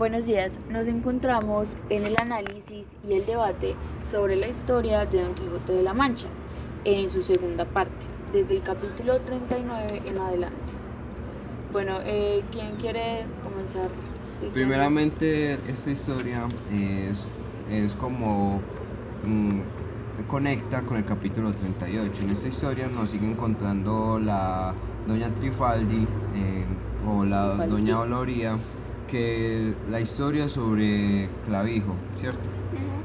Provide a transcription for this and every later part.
Buenos días, nos encontramos en el análisis y el debate sobre la historia de Don Quijote de la Mancha, en su segunda parte, desde el capítulo 39 en adelante. Bueno, eh, ¿quién quiere comenzar? diciendo? Primeramente, esta historia es, es como mm, conecta con el capítulo 38. En esta historia nos siguen contando la doña Trifaldi eh, o la Trifaldi. doña Oloría, que la historia sobre Clavijo, ¿cierto?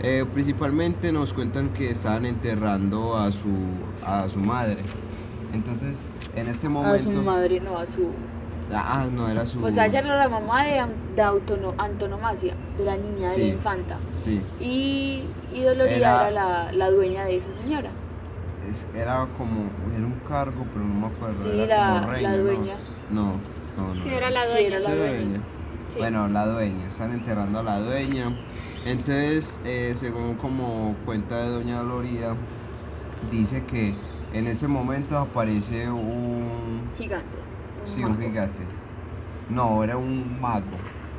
Eh, principalmente nos cuentan que estaban enterrando a su, a su madre. Entonces, en ese A momento... su madre, no, a su... Ah, no, era su... O sea, ella era la mamá de, de autono- antonomasia, de la niña, de la infanta. Sí. Y, y Doloría Era- era, la, la dueña de esa señora. Es- era como, era un cargo, pero no me acuerdo. Sí, era la- como la reina, ¿no? dueña. No, no, no. Sí, era la Sí, dueña. era la ¿Sí era dueña. Sí. Bueno, la dueña, están enterrando a la dueña. Entonces, eh, según como cuenta de Doña Gloria, dice que en ese momento aparece un, Gigante. sí, un gigante. No, era un mago.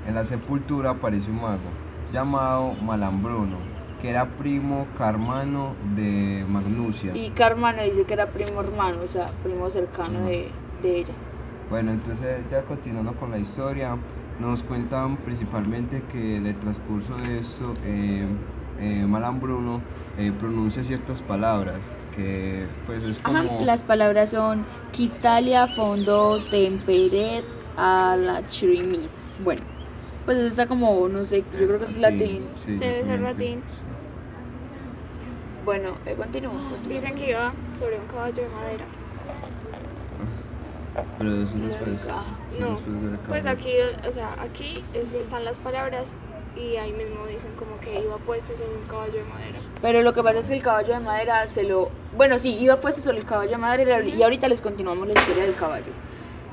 En la sepultura aparece un mago llamado Malambruno, que era primo carmano de Magnusia. Y Carmano dice que era primo hermano, o sea, primo cercano de, de ella. Bueno, entonces ya continuando con la historia, nos cuentan principalmente que en el transcurso de esto, eh, eh, Malambruno eh, pronuncia ciertas palabras, que pues es como... Ajá, las palabras son Quistalia, Fondo, Temperet, Alacrimis. Bueno, pues eso está como, no sé, yo creo que es Sí, latín. sí, Debe ser latín. Bueno, eh, continúa. continúa. Dicen que iba sobre un caballo de madera. Pero eso después... Ah, eso No, después de Pues acabar. aquí, o sea, aquí es- están las palabras y ahí mismo dicen como que iba puesto sobre un caballo de madera. Pero lo que pasa es que el caballo de madera se lo... Bueno, sí, iba puesto sobre el caballo de madera y ahorita les continuamos la historia del caballo.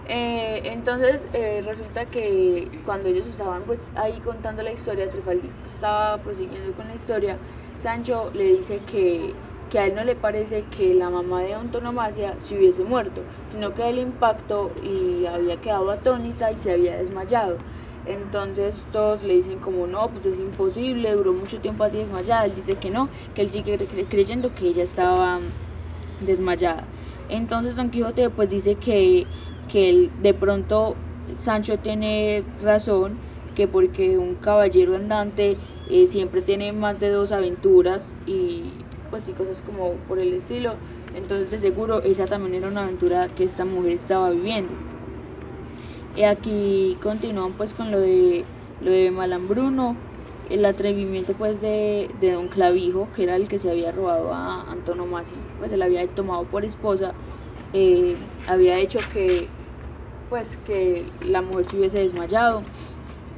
Eh, entonces eh, resulta que cuando ellos estaban pues ahí contando la historia, Trifaldi estaba prosiguiendo con la historia, Sancho le dice que, que a él no le parece que la mamá de Antonomasia se hubiese muerto, sino que del impacto y había quedado atónita y se había desmayado. Entonces todos le dicen como no, pues es imposible, duró mucho tiempo así desmayada. Él dice que no, que él sigue cre- creyendo que ella estaba desmayada. Entonces Don Quijote pues dice que, que él, de pronto Sancho tiene razón, que porque un caballero andante eh, siempre tiene más de dos aventuras y pues sí cosas como por el estilo. Entonces de seguro esa también era una aventura que esta mujer estaba viviendo. Y aquí continúan pues con lo de lo de Malambruno, el atrevimiento pues de, de Don Clavijo, que era el que se había robado a Antonomasia, pues se la había tomado por esposa, eh, había hecho que pues que la mujer se hubiese desmayado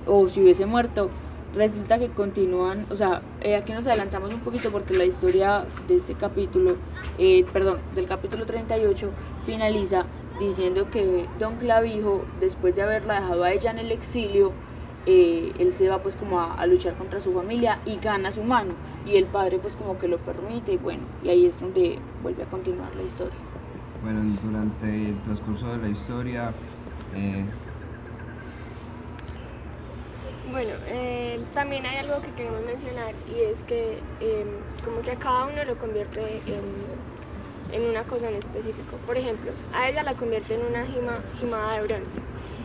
o se hubiese muerto. Resulta que continúan, o sea, eh, aquí nos adelantamos un poquito porque la historia de este capítulo, eh, perdón, del capítulo 38 finaliza diciendo que Don Clavijo, después de haberla dejado a ella en el exilio, eh, él se va pues como a, luchar contra su familia y gana su mano y el padre pues como que lo permite y bueno, y ahí es donde vuelve a continuar la historia. Bueno, durante el transcurso de la historia, eh, Bueno, eh, también hay algo que queremos mencionar y es que eh, como que a cada uno lo convierte en, en una cosa en específico. Por ejemplo, a ella la convierte en una jima, jimada de bronce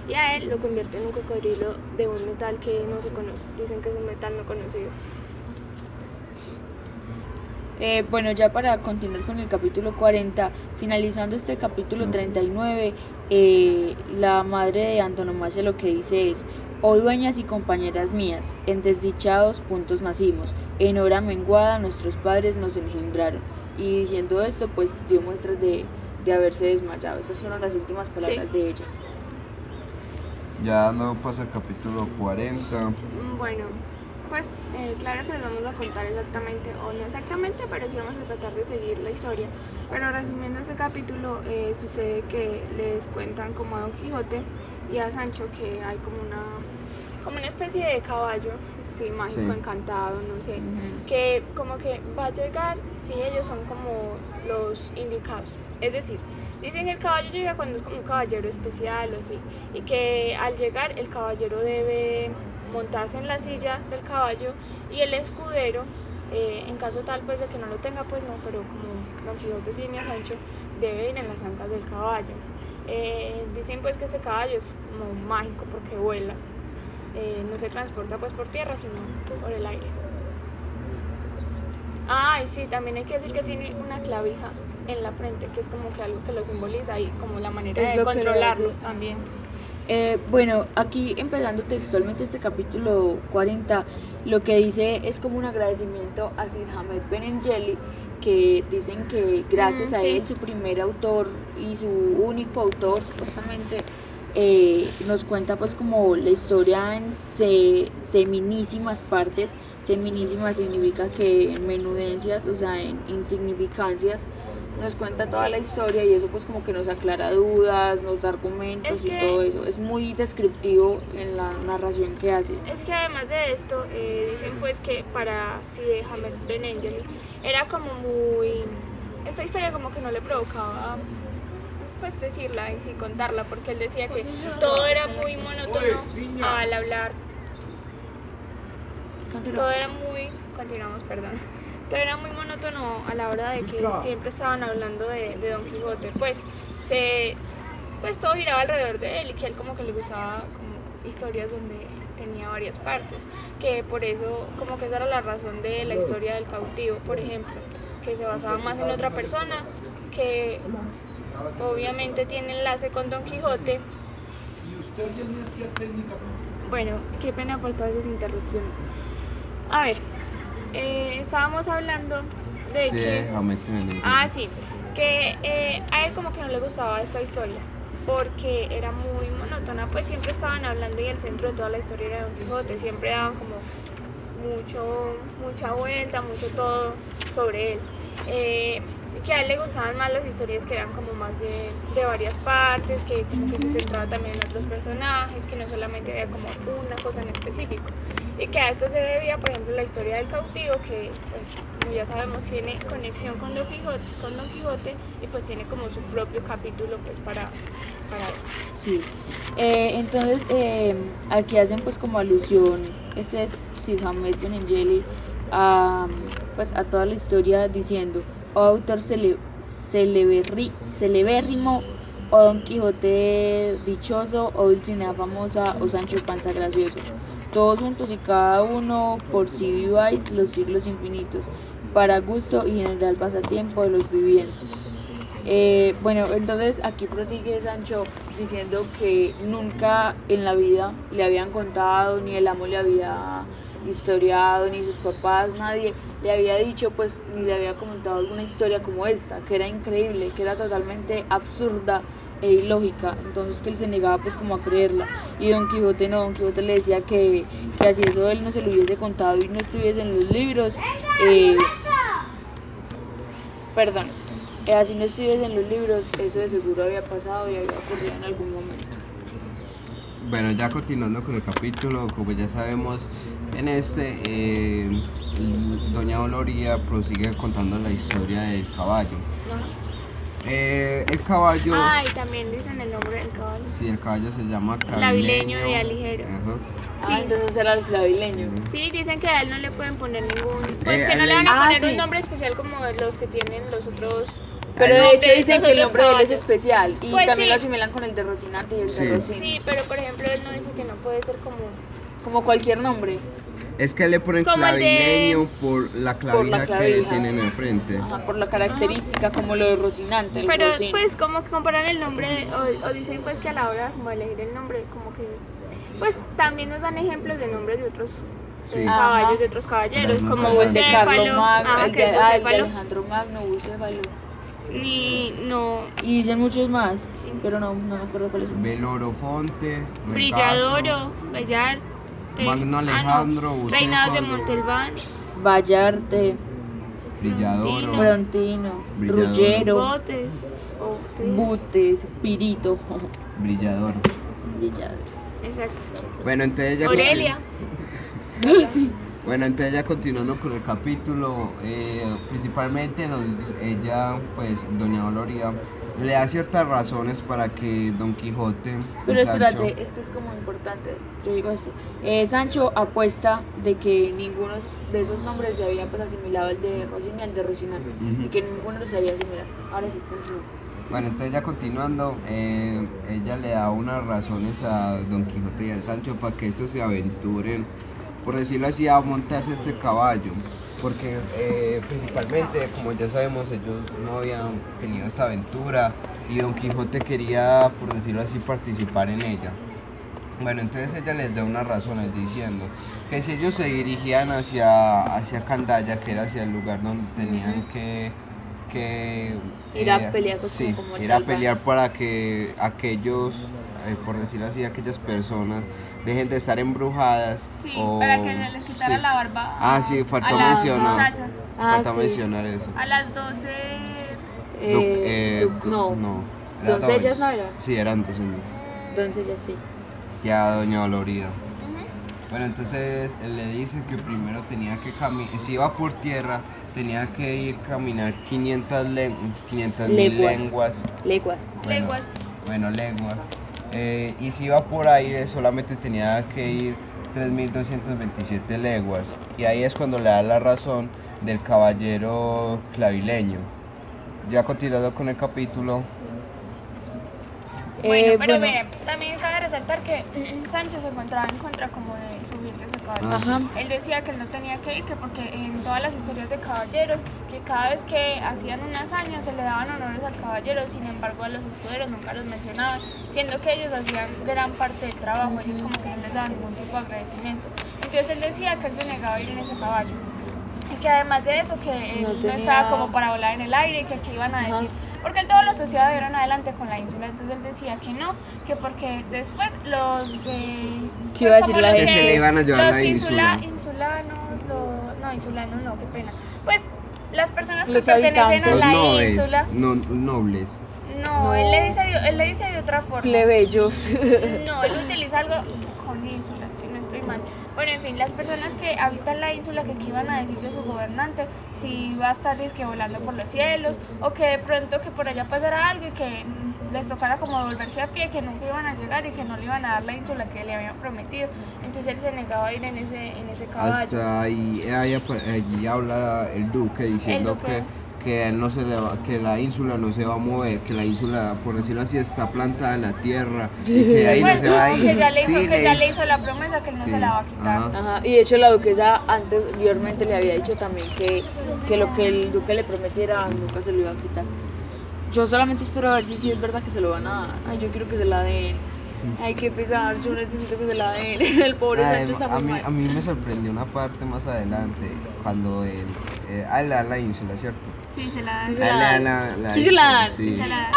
y a él lo convierte en un cocodrilo de un metal que no se conoce. Dicen que es un metal no conocido. Eh, bueno, ya para continuar con el capítulo 40, finalizando este capítulo 39, eh, la madre de Antonomasia lo que dice es, oh dueñas y compañeras mías, en desdichados puntos nacimos, en hora menguada nuestros padres nos engendraron. Y diciendo esto, pues dio muestras de, de haberse desmayado. Esas fueron las últimas palabras de ella. ya dando paso al capítulo 40, Mm, Bueno, pues eh, claro que les vamos a contar exactamente, o no exactamente, pero sí vamos a tratar de seguir la historia. Pero resumiendo este capítulo, eh, sucede que les cuentan como a Don Quijote y a Sancho que hay como una, como una especie de caballo, sí, mágico, Sí. encantado, no sé, que como que va a llegar si ellos son como los indicados. Es decir, Dicen que el caballo llega cuando es como un caballero especial o así, y que al llegar el caballero debe montarse en la silla del caballo y el escudero, eh, en caso tal pues de que no lo tenga, pues no, pero como Don Quijote tiene a Sancho, debe ir en las ancas del caballo. Eh, dicen pues que este caballo es como mágico porque vuela, eh, no se transporta pues por tierra, sino por el aire. Ah, y sí, también hay que decir que tiene una clavija en la frente, que es como que algo que lo simboliza y como la manera Es de controlarlo también. Eh, bueno, aquí empezando textualmente este capítulo 40, lo que dice es como un agradecimiento a Sir Hamed Benengeli, que dicen que gracias Mm, a sí. él, su primer autor y su único autor, supuestamente, eh, nos cuenta pues como la historia en se, seminísimas partes, seminísimas significa que en menudencias, o sea, en insignificancias, nos cuenta toda la historia y eso pues como que nos aclara dudas, nos da argumentos Es y que- todo eso. Es muy descriptivo en la narración que hace. Es que además de esto, eh, dicen pues que para Sidi Hamed Ben Engeli era como muy... Esta historia como que no le provocaba pues decirla y sí contarla, porque él decía que todo era muy monótono al hablar. Todo era muy, continuamos, perdón, todo era muy monótono a la hora de que siempre estaban hablando de, de Don Quijote, pues se, pues todo giraba alrededor de él y que él como que le gustaba como historias donde tenía varias partes, que por eso como que esa era la razón de la historia del cautivo, por ejemplo, que se basaba más en otra persona, que obviamente tiene enlace con Don Quijote. Bueno, qué pena por todas esas interrupciones. A ver, eh, estábamos hablando de Sí, que... Ah, sí, que eh, a él como que no le gustaba esta historia porque era muy monótona, pues siempre estaban hablando y el centro de toda la historia era Don Quijote, siempre daban como mucho, mucha vuelta, mucho todo sobre él. Eh, que a él le gustaban más las historias que eran como más de, de varias partes, que como que se centraba también en otros personajes, que no solamente había como una cosa en específico. Y que a esto se debía, por ejemplo, la historia del cautivo, que pues como ya sabemos tiene conexión con Don Quijote, con Don Quijote y pues tiene como su propio capítulo pues para, para él. Sí. Eh, entonces, eh, aquí hacen pues como alusión este Sir Hamed Benengeli a, pues, a toda la historia diciendo, o autor cele, celebérrimo, o Don Quijote dichoso, o Dulcinea famosa, o Sancho Panza gracioso. Todos juntos y cada uno por si viváis los siglos infinitos, para gusto y general pasatiempo de los vivientes. Eh, bueno, entonces aquí prosigue Sancho diciendo que nunca en la vida le habían contado, ni el amo le había historiado, ni sus papás, nadie le había dicho, pues, ni le había comentado alguna historia como esta, que era increíble, que era totalmente absurda e ilógica, entonces que él se negaba pues como a creerla, y Don Quijote no, Don Quijote le decía que, que así eso él no se lo hubiese contado y no estuviese en los libros, eh, perdón, eh, así no estuviese en los libros, eso de seguro había pasado y había ocurrido en algún momento. Bueno, ya continuando con el capítulo, como ya sabemos, en este, eh, Doña Doloría prosigue contando la historia del caballo. Eh, el caballo, Ah, y también dicen el nombre del caballo. sí, el caballo se llama Clavileño de Aligero. Ajá. Ah, entonces era el clavileño. Sí, dicen que a él no le pueden poner ningún. Pues Eh, que no le van a Ah, poner sí. un nombre especial como los que tienen los otros. Pero de hecho dicen que el nombre de él es especial y Pues también sí. lo asimilan con el de Rocinante y el Sí. de Rocinante. Sí, pero por ejemplo él no dice que no puede ser como. Como cualquier nombre. Es que le ponen Como el de- clavileño por la clavija que tienen en el frente. Ajá, por la característica, como lo de Rocinante, el Pero Rocín. pues como que comparan el nombre o, o dicen pues que a la hora como de elegir el nombre como que pues también nos dan ejemplos de nombres de otros Sí. Ajá. caballos de otros caballeros como el de Carlos Magno, el de, ah, el de Alejandro Magno, Bucéfalo. ni no Y dicen muchos más, Sí. pero no, no me acuerdo cuáles son. Belorofonte, Brilladoro, Magno ah, no, Alejandro, Reinados de. Montelván, Vallarte, Brilladoro, Frontino, Brillador. Rullero, Botes, Botes, Butes, Pirito, Brillador. Brillador. exacto. Bueno, entonces ya Aurelia, sí. Bueno, entonces ya continuando con el capítulo, eh, principalmente nos- ella, pues, doña Doloría, le da ciertas razones para que Don Quijote Pero Sancho- espérate, esto es como importante. Yo digo esto. Eh, Sancho apuesta de que ninguno de esos nombres se había pues, asimilado al de Rosin y al de Rocinante. Y que ninguno se había asimilado. Ahora sí, continúa. Bueno, entonces ya continuando, eh, ella le da unas razones a Don Quijote y a Sancho para que estos se aventuren, por decirlo así, a montarse este caballo. Porque eh, principalmente, como ya sabemos, ellos no habían tenido esta aventura y Don Quijote quería, por decirlo así, participar en ella. Bueno, entonces ella les da unas razones diciendo que si ellos se dirigían hacia, hacia Candaya, que era hacia el lugar donde tenían que, que Ir a eh, pelear, pues, sí, como ir a pelear para que aquellos, eh, por decirlo así, aquellas personas dejen de estar embrujadas. Sí, o- para que les quitara sí. la barba. Ah, sí, faltó mencionar. Ah, Falta sí. mencionar eso. A las 12. Eh, Du- eh, du- no, no. era doncellas no era. Sí, eran doncellas. Doncellas sí. Ya Doña Dolorida. Bueno, entonces él le dice que primero tenía que caminar, si iba por tierra, tenía que ir caminar 500, len- 500 mil Leguas. lenguas. Leguas. Bueno, Leguas. Bueno, lenguas. Eh, y si iba por aire, solamente tenía que ir 3.227 leguas. Y ahí es cuando le da la razón del caballero clavileño. Ya continuando con el capítulo, Bueno, Eh, pero bueno. miren, también cabe resaltar que Sancho se encontraba en contra como de subirse a ese caballo. Ah. Ajá. Él decía que él no tenía que ir, que porque en todas las historias de caballeros, que cada vez que hacían una hazaña se le daban honores al caballero, sin embargo a los escuderos nunca los mencionaban, siendo que ellos hacían gran parte del trabajo, ellos como que no les daban ningún tipo de agradecimiento. Entonces él decía que él se negaba a ir en ese caballo. Y que además de eso, que él No no, tenía- estaba como para volar en el aire, que aquí iban a Ajá. decir, porque él todo lo asociaba de ahora en adelante con la ínsula, entonces él decía que no, que porque después los de... ¿Qué iba a decir como la los gente? Que se le iban a llevar los la insula- ínsula. insulanos, los, no, insulanos no, qué pena. Pues las personas que Los pertenecen a habitantes. los la nobles, ínsula, no, nobles. no, No. Él, le dice, de- él le dice de otra forma. Plebeyos. No, él utiliza algo con ínsula, si no estoy mal. Bueno, en fin, las personas que habitan la ínsula, que, iban a decirle a su gobernante si iba a estar que volando por los cielos, o que de pronto que por allá pasara algo y que mm, les tocara como volverse a pie, que nunca iban a llegar y que no le iban a dar la ínsula que le habían prometido. Entonces él se negaba a ir en ese, en ese caballo. Hasta ahí, allí habla el duque diciendo duque. que, que, no se le va- que la ínsula no se va a mover, que la ínsula, por decirlo así, está plantada en la tierra y que ahí Pues no se va a ir. que ya le hizo, Sí, que ya le hizo la promesa que él no Sí, se la va a quitar. ajá. Ajá, y de hecho la duquesa anteriormente le había dicho también que, que lo que el duque le prometiera nunca se lo iba a quitar. Yo solamente espero a ver si sí es verdad que se lo van a dar. Ay, yo quiero que se la den. Ay, qué pesar, yo necesito que se la den. El pobre Ay, Sancho está a, muy mí, mal. a mí me sorprendió una parte más adelante, cuando él, eh, a él le da la ínsula, ¿cierto? Sí, se la Sí dan. se la Sí se la dan. sí. Sí, se la dan.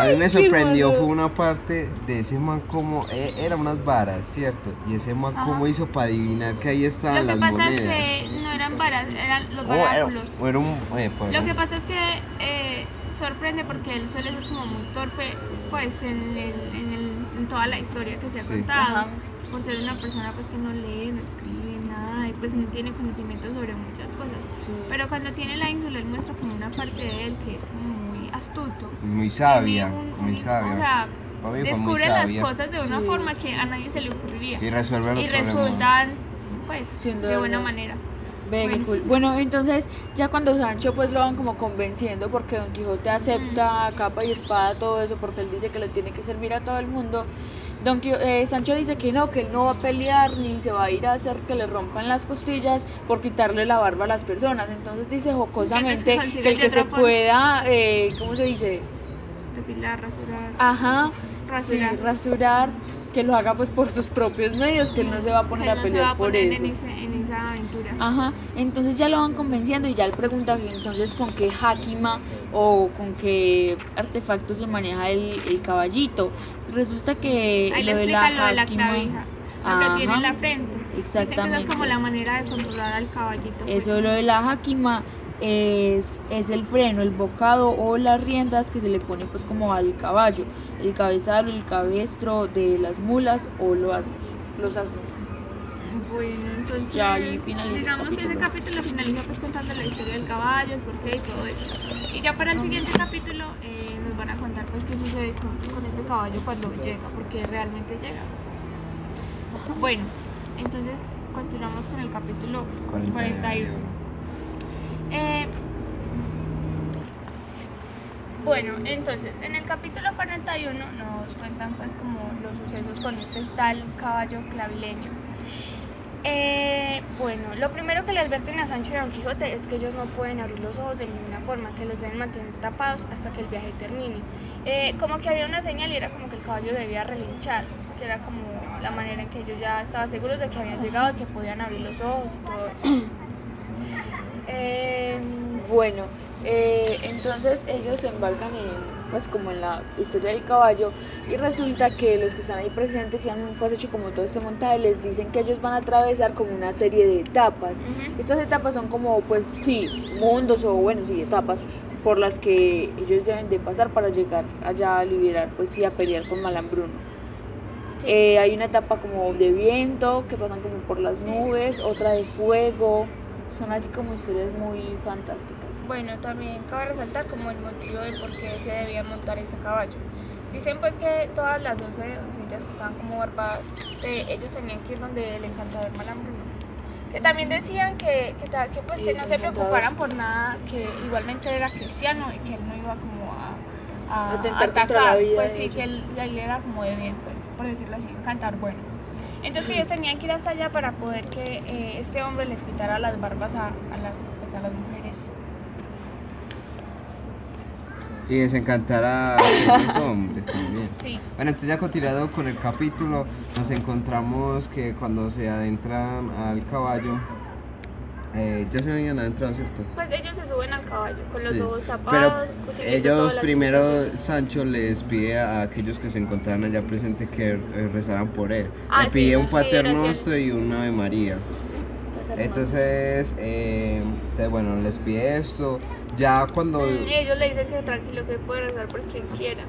A mí me sorprendió fue una parte de ese man como, eh, eran unas varas, ¿cierto? Y ese man Ajá. como hizo para adivinar que ahí estaban Lo que las pasa monedas. es que no eran varas, eran los Oh, era, baráculos. era un, eh, pues, Lo que pasa es que eh, sorprende porque él suele ser como muy torpe, pues en, el, en, el- en toda la historia que se ha Sí. contado, Ajá. por ser una persona pues que no lee, no escribe nada y pues no tiene conocimiento sobre muchas cosas. Sí. Pero cuando tiene la ínsula él muestra como una parte de él que es como muy astuto. muy sabia, un- muy un- sabia. O sea, descubre las cosas de una Sí. forma que a nadie se le ocurriría. y resuelve los Y problemas. resultan pues Siendo de buena manera. Ve, qué Bueno. cool. Bueno, entonces ya cuando Sancho pues lo van como convenciendo porque Don Quijote acepta a capa y espada todo eso porque él dice que le tiene que servir a todo el mundo. Don eh, Sancho dice que no, que él no va a pelear ni se va a ir a hacer que le rompan las costillas por quitarle la barba a las personas. Entonces dice jocosamente que el que se pueda, eh, ¿cómo se dice? Depilar, rasurar, Ajá, rasurar. sí, rasurar, que lo haga pues por sus propios medios, que él no se va a poner a no se va pelear a por poner eso. en, ese- en esa aventura. Ajá, entonces ya lo van convenciendo y ya él pregunta entonces con qué Hakima o con qué artefacto se maneja el, el caballito. Resulta que Ahí le lo de explica lo de la clavija, lo que tiene en la frente. Que esa es Exactamente. como la manera de controlar al caballito. pues. Eso lo de la Hakima es, es el freno, el bocado o las riendas que se le pone pues como al caballo, el cabezal, el cabestro de las mulas o los asnos. Los asnos. Bueno, entonces Ya ahí digamos que ese capítulo. capítulo finaliza pues contando la historia del caballo, el porqué y todo eso. Y ya para el siguiente capítulo eh, nos van a contar pues qué sucede con, con este caballo cuando llega, porque realmente llega. Bueno, entonces continuamos con el capítulo 41. Eh, bueno, entonces en el capítulo 41 nos cuentan pues como los sucesos con este tal caballo clavileño. Eh, bueno, lo primero que le advierten a Sancho y a Don Quijote es que ellos no pueden abrir los ojos de ninguna forma, que los deben mantener tapados hasta que el viaje termine. Eh, como que había una señal y era como que el caballo debía relinchar, que era como la manera en que ellos ya estaban seguros de que habían llegado, que podían abrir los ojos y todo eso. Eh, Bueno, eh, entonces ellos se embarcan en, pues como en la historia del caballo y resulta que los que están ahí presentes y han pues hecho como todo este montaje les dicen que ellos van a atravesar como una serie de etapas. Estas etapas son como pues sí, mundos o bueno, sí, etapas por las que ellos deben de pasar para llegar allá a liberar, pues sí, a pelear con Malambruno. Sí. Eh, hay una etapa como de viento, que pasan como por las nubes, otra de fuego, son así como historias muy fantásticas. Bueno, también cabe resaltar como el motivo del por qué se debía montar este caballo. Dicen pues que todas las 11 doncellas que estaban como barbadas, eh, ellos tenían que ir donde el encantador Malambruno. Que también decían que, que, pues, que no se preocuparan por nada, que igualmente era cristiano y que él no iba como a, a contra atacar, la vida pues de sí, que él, él era como de bien, pues por decirlo así, cantar bueno. Entonces que ellos tenían que ir hasta allá para poder que eh, este hombre les quitara las barbas a, a las, pues, a las mujeres. Y desencantar a aquellos hombres también. Sí. Bueno, entonces ya continuado con el capítulo, nos encontramos que cuando se adentran al caballo, eh, ya se habían adentrado, ¿cierto? Pues ellos se suben al caballo con los Sí. ojos Pero tapados. consiguiendo ellos las primero. Sancho les pide a aquellos que se encontraban allá presentes que eh, rezaran por él. Ah, le sí, pide un sí, y un Ave María. Entonces, eh, entonces, bueno, les pide esto. Ya cuando... Y ellos le dicen que tranquilo, que puede rezar por quien quiera.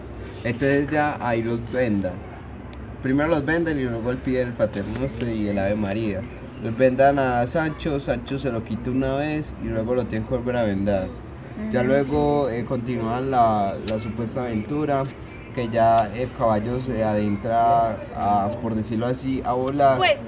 Entonces ya ahí los vendan. Primero los venden y luego él pide el Pater Noster y el Ave María. Los vendan a Sancho, Sancho se lo quita una vez y luego lo tiene que volver a vendar. Ya luego eh, continúa la, la supuesta aventura, que ya el caballo se adentra, a, por decirlo así, a volar. Pues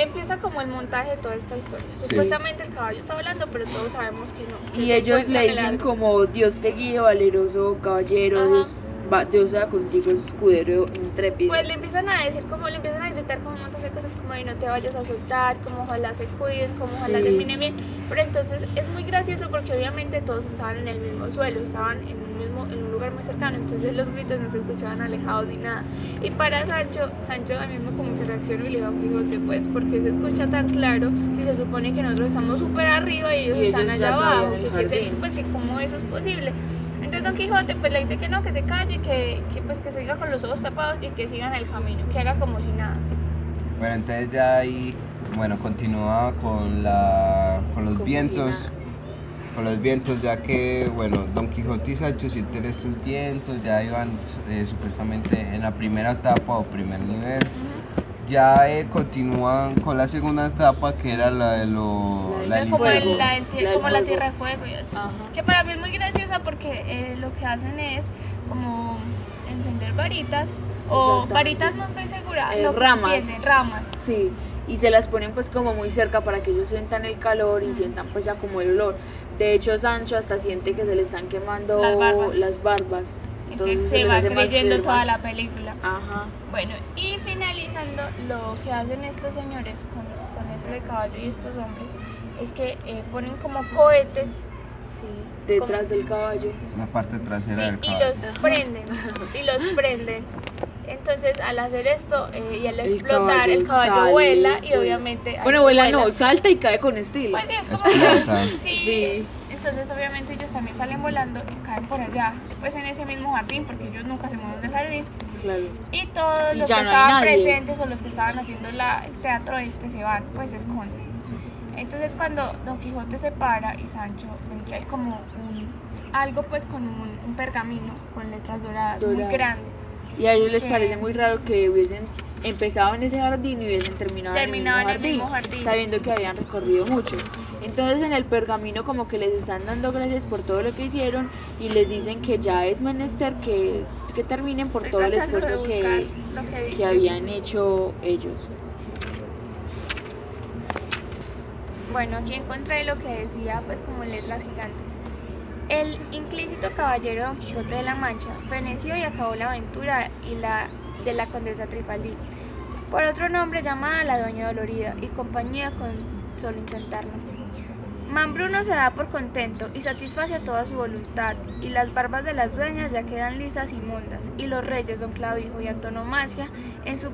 empieza como el montaje de toda esta historia. Supuestamente el caballo está volando, pero todos sabemos que no. que Y ellos le dicen como Dios te guíe, valeroso caballero, Ajá. Dios, va- Dios sea contigo, escudero intrépido. Pues le empiezan a decir, como le empiezan a intentar como un montón de cosas, como de no te vayas a soltar, como ojalá se cuiden, como ojalá Sí. termine bien. Pero entonces es muy gracioso porque obviamente todos estaban en el mismo suelo, estaban en en un lugar muy cercano, entonces los gritos no se escuchaban alejados ni nada. Y para Sancho, Sancho al mismo como que reaccionó y le dijo a Don Quijote, pues, porque se escucha tan claro si se supone que nosotros estamos súper arriba y ellos Y están ellos allá abajo, que, se- pues que cómo eso es posible. Entonces Don Quijote pues le dice que no, que se calle, que, que pues que siga con los ojos tapados y que sigan el camino, que haga como si nada. Bueno, entonces ya ahí, bueno, continúa con, la, con los vientos. Con los vientos, ya que, bueno, Don Quijote y Sancho sienten estos vientos, ya iban eh, supuestamente en la primera etapa o primer nivel. Ya eh, continúan con la segunda etapa, que era la de lo, La la del como, el- la, del como la tierra de fuego y así. Ajá. Que para mí es muy graciosa porque eh, lo que hacen es como encender varitas o varitas no estoy segura, Eh, lo que ramas. ramas. Sí, y se las ponen pues como muy cerca para que ellos sientan el calor y sientan pues ya como el olor. De hecho Sancho hasta siente que se le están quemando Las barbas. las barbas. Entonces, se se va más creyendo toda la película. Ajá. Bueno, y finalizando, lo que hacen estos señores con, con este caballo y estos hombres es que eh, ponen como cohetes Sí, detrás Como- del caballo. La parte trasera sí, del y caballo. los prenden, y los prenden. Entonces, al hacer esto eh, y al El explotar, caballo el caballo sale, vuela y vuela. obviamente. Bueno, vuela no, salta y cae con estilo. Pues sí, es como que- sí. Sí. Entonces, obviamente, ellos también salen volando y caen por allá, pues en ese mismo jardín, porque ellos nunca se mueven del jardín. Claro. Y todos Y los que no estaban presentes o los que estaban haciendo la- el teatro este se van, pues se esconden. Entonces cuando Don Quijote se para y Sancho ven que hay como un algo pues con un, un pergamino con letras doradas, muy grandes. Y a ellos les parece muy raro que hubiesen empezado en ese jardín y hubiesen terminado, Terminado en, el mismo, mismo jardín. sabiendo que habían recorrido mucho. Entonces en el pergamino como que les están dando gracias por todo lo que hicieron y les dicen que ya es menester que, que terminen por Estoy todo el esfuerzo que, que que habían hecho ellos. Bueno, aquí encontré lo que decía, pues como letras gigantes. El inclícito caballero Don Quijote de la Mancha feneció y acabó la aventura y la de la condesa Trifaldí, por otro nombre llamada la Doña Dolorida y compañía con solo intentarlo. Mambruno se da por contento y satisface toda su voluntad, y las barbas de las dueñas ya quedan lisas y mondas, y los reyes Don Clavijo y Antonomasia en su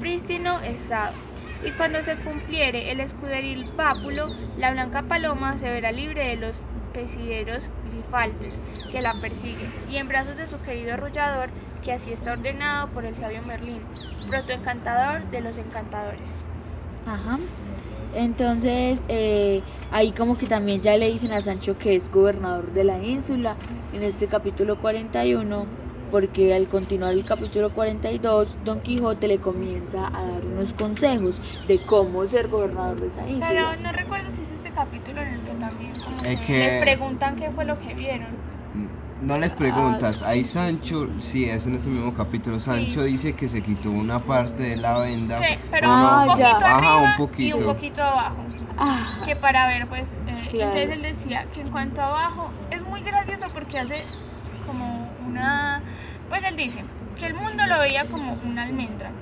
prístino estado. Y cuando se cumpliere el escuderil pápulo, la blanca paloma se verá libre de los pesideros grifaltes que la persiguen, y en brazos de su querido arrullador, que así está ordenado por el sabio Merlín, protoencantador de los encantadores. Ajá. Entonces, eh, ahí como que también ya le dicen a Sancho que es gobernador de la ínsula en este capítulo 41, porque al continuar el capítulo 42, Don Quijote le comienza a dar unos consejos de cómo ser gobernador de esa ínsula. Pero no recuerdo si es este capítulo en el que también como Es que que- les preguntan qué fue lo que vieron. No les preguntas, ahí Sancho, sí, es en este mismo capítulo, Sancho dice que se quitó una parte de la venda. Que- pero Ah, un poquito ya. Ajá, arriba un y poquito. un poquito abajo. Ah, Que para ver, pues, eh, Claro. entonces él decía que en cuanto abajo es muy gracioso porque hace como una, pues él dice que el mundo lo veía como una almendra.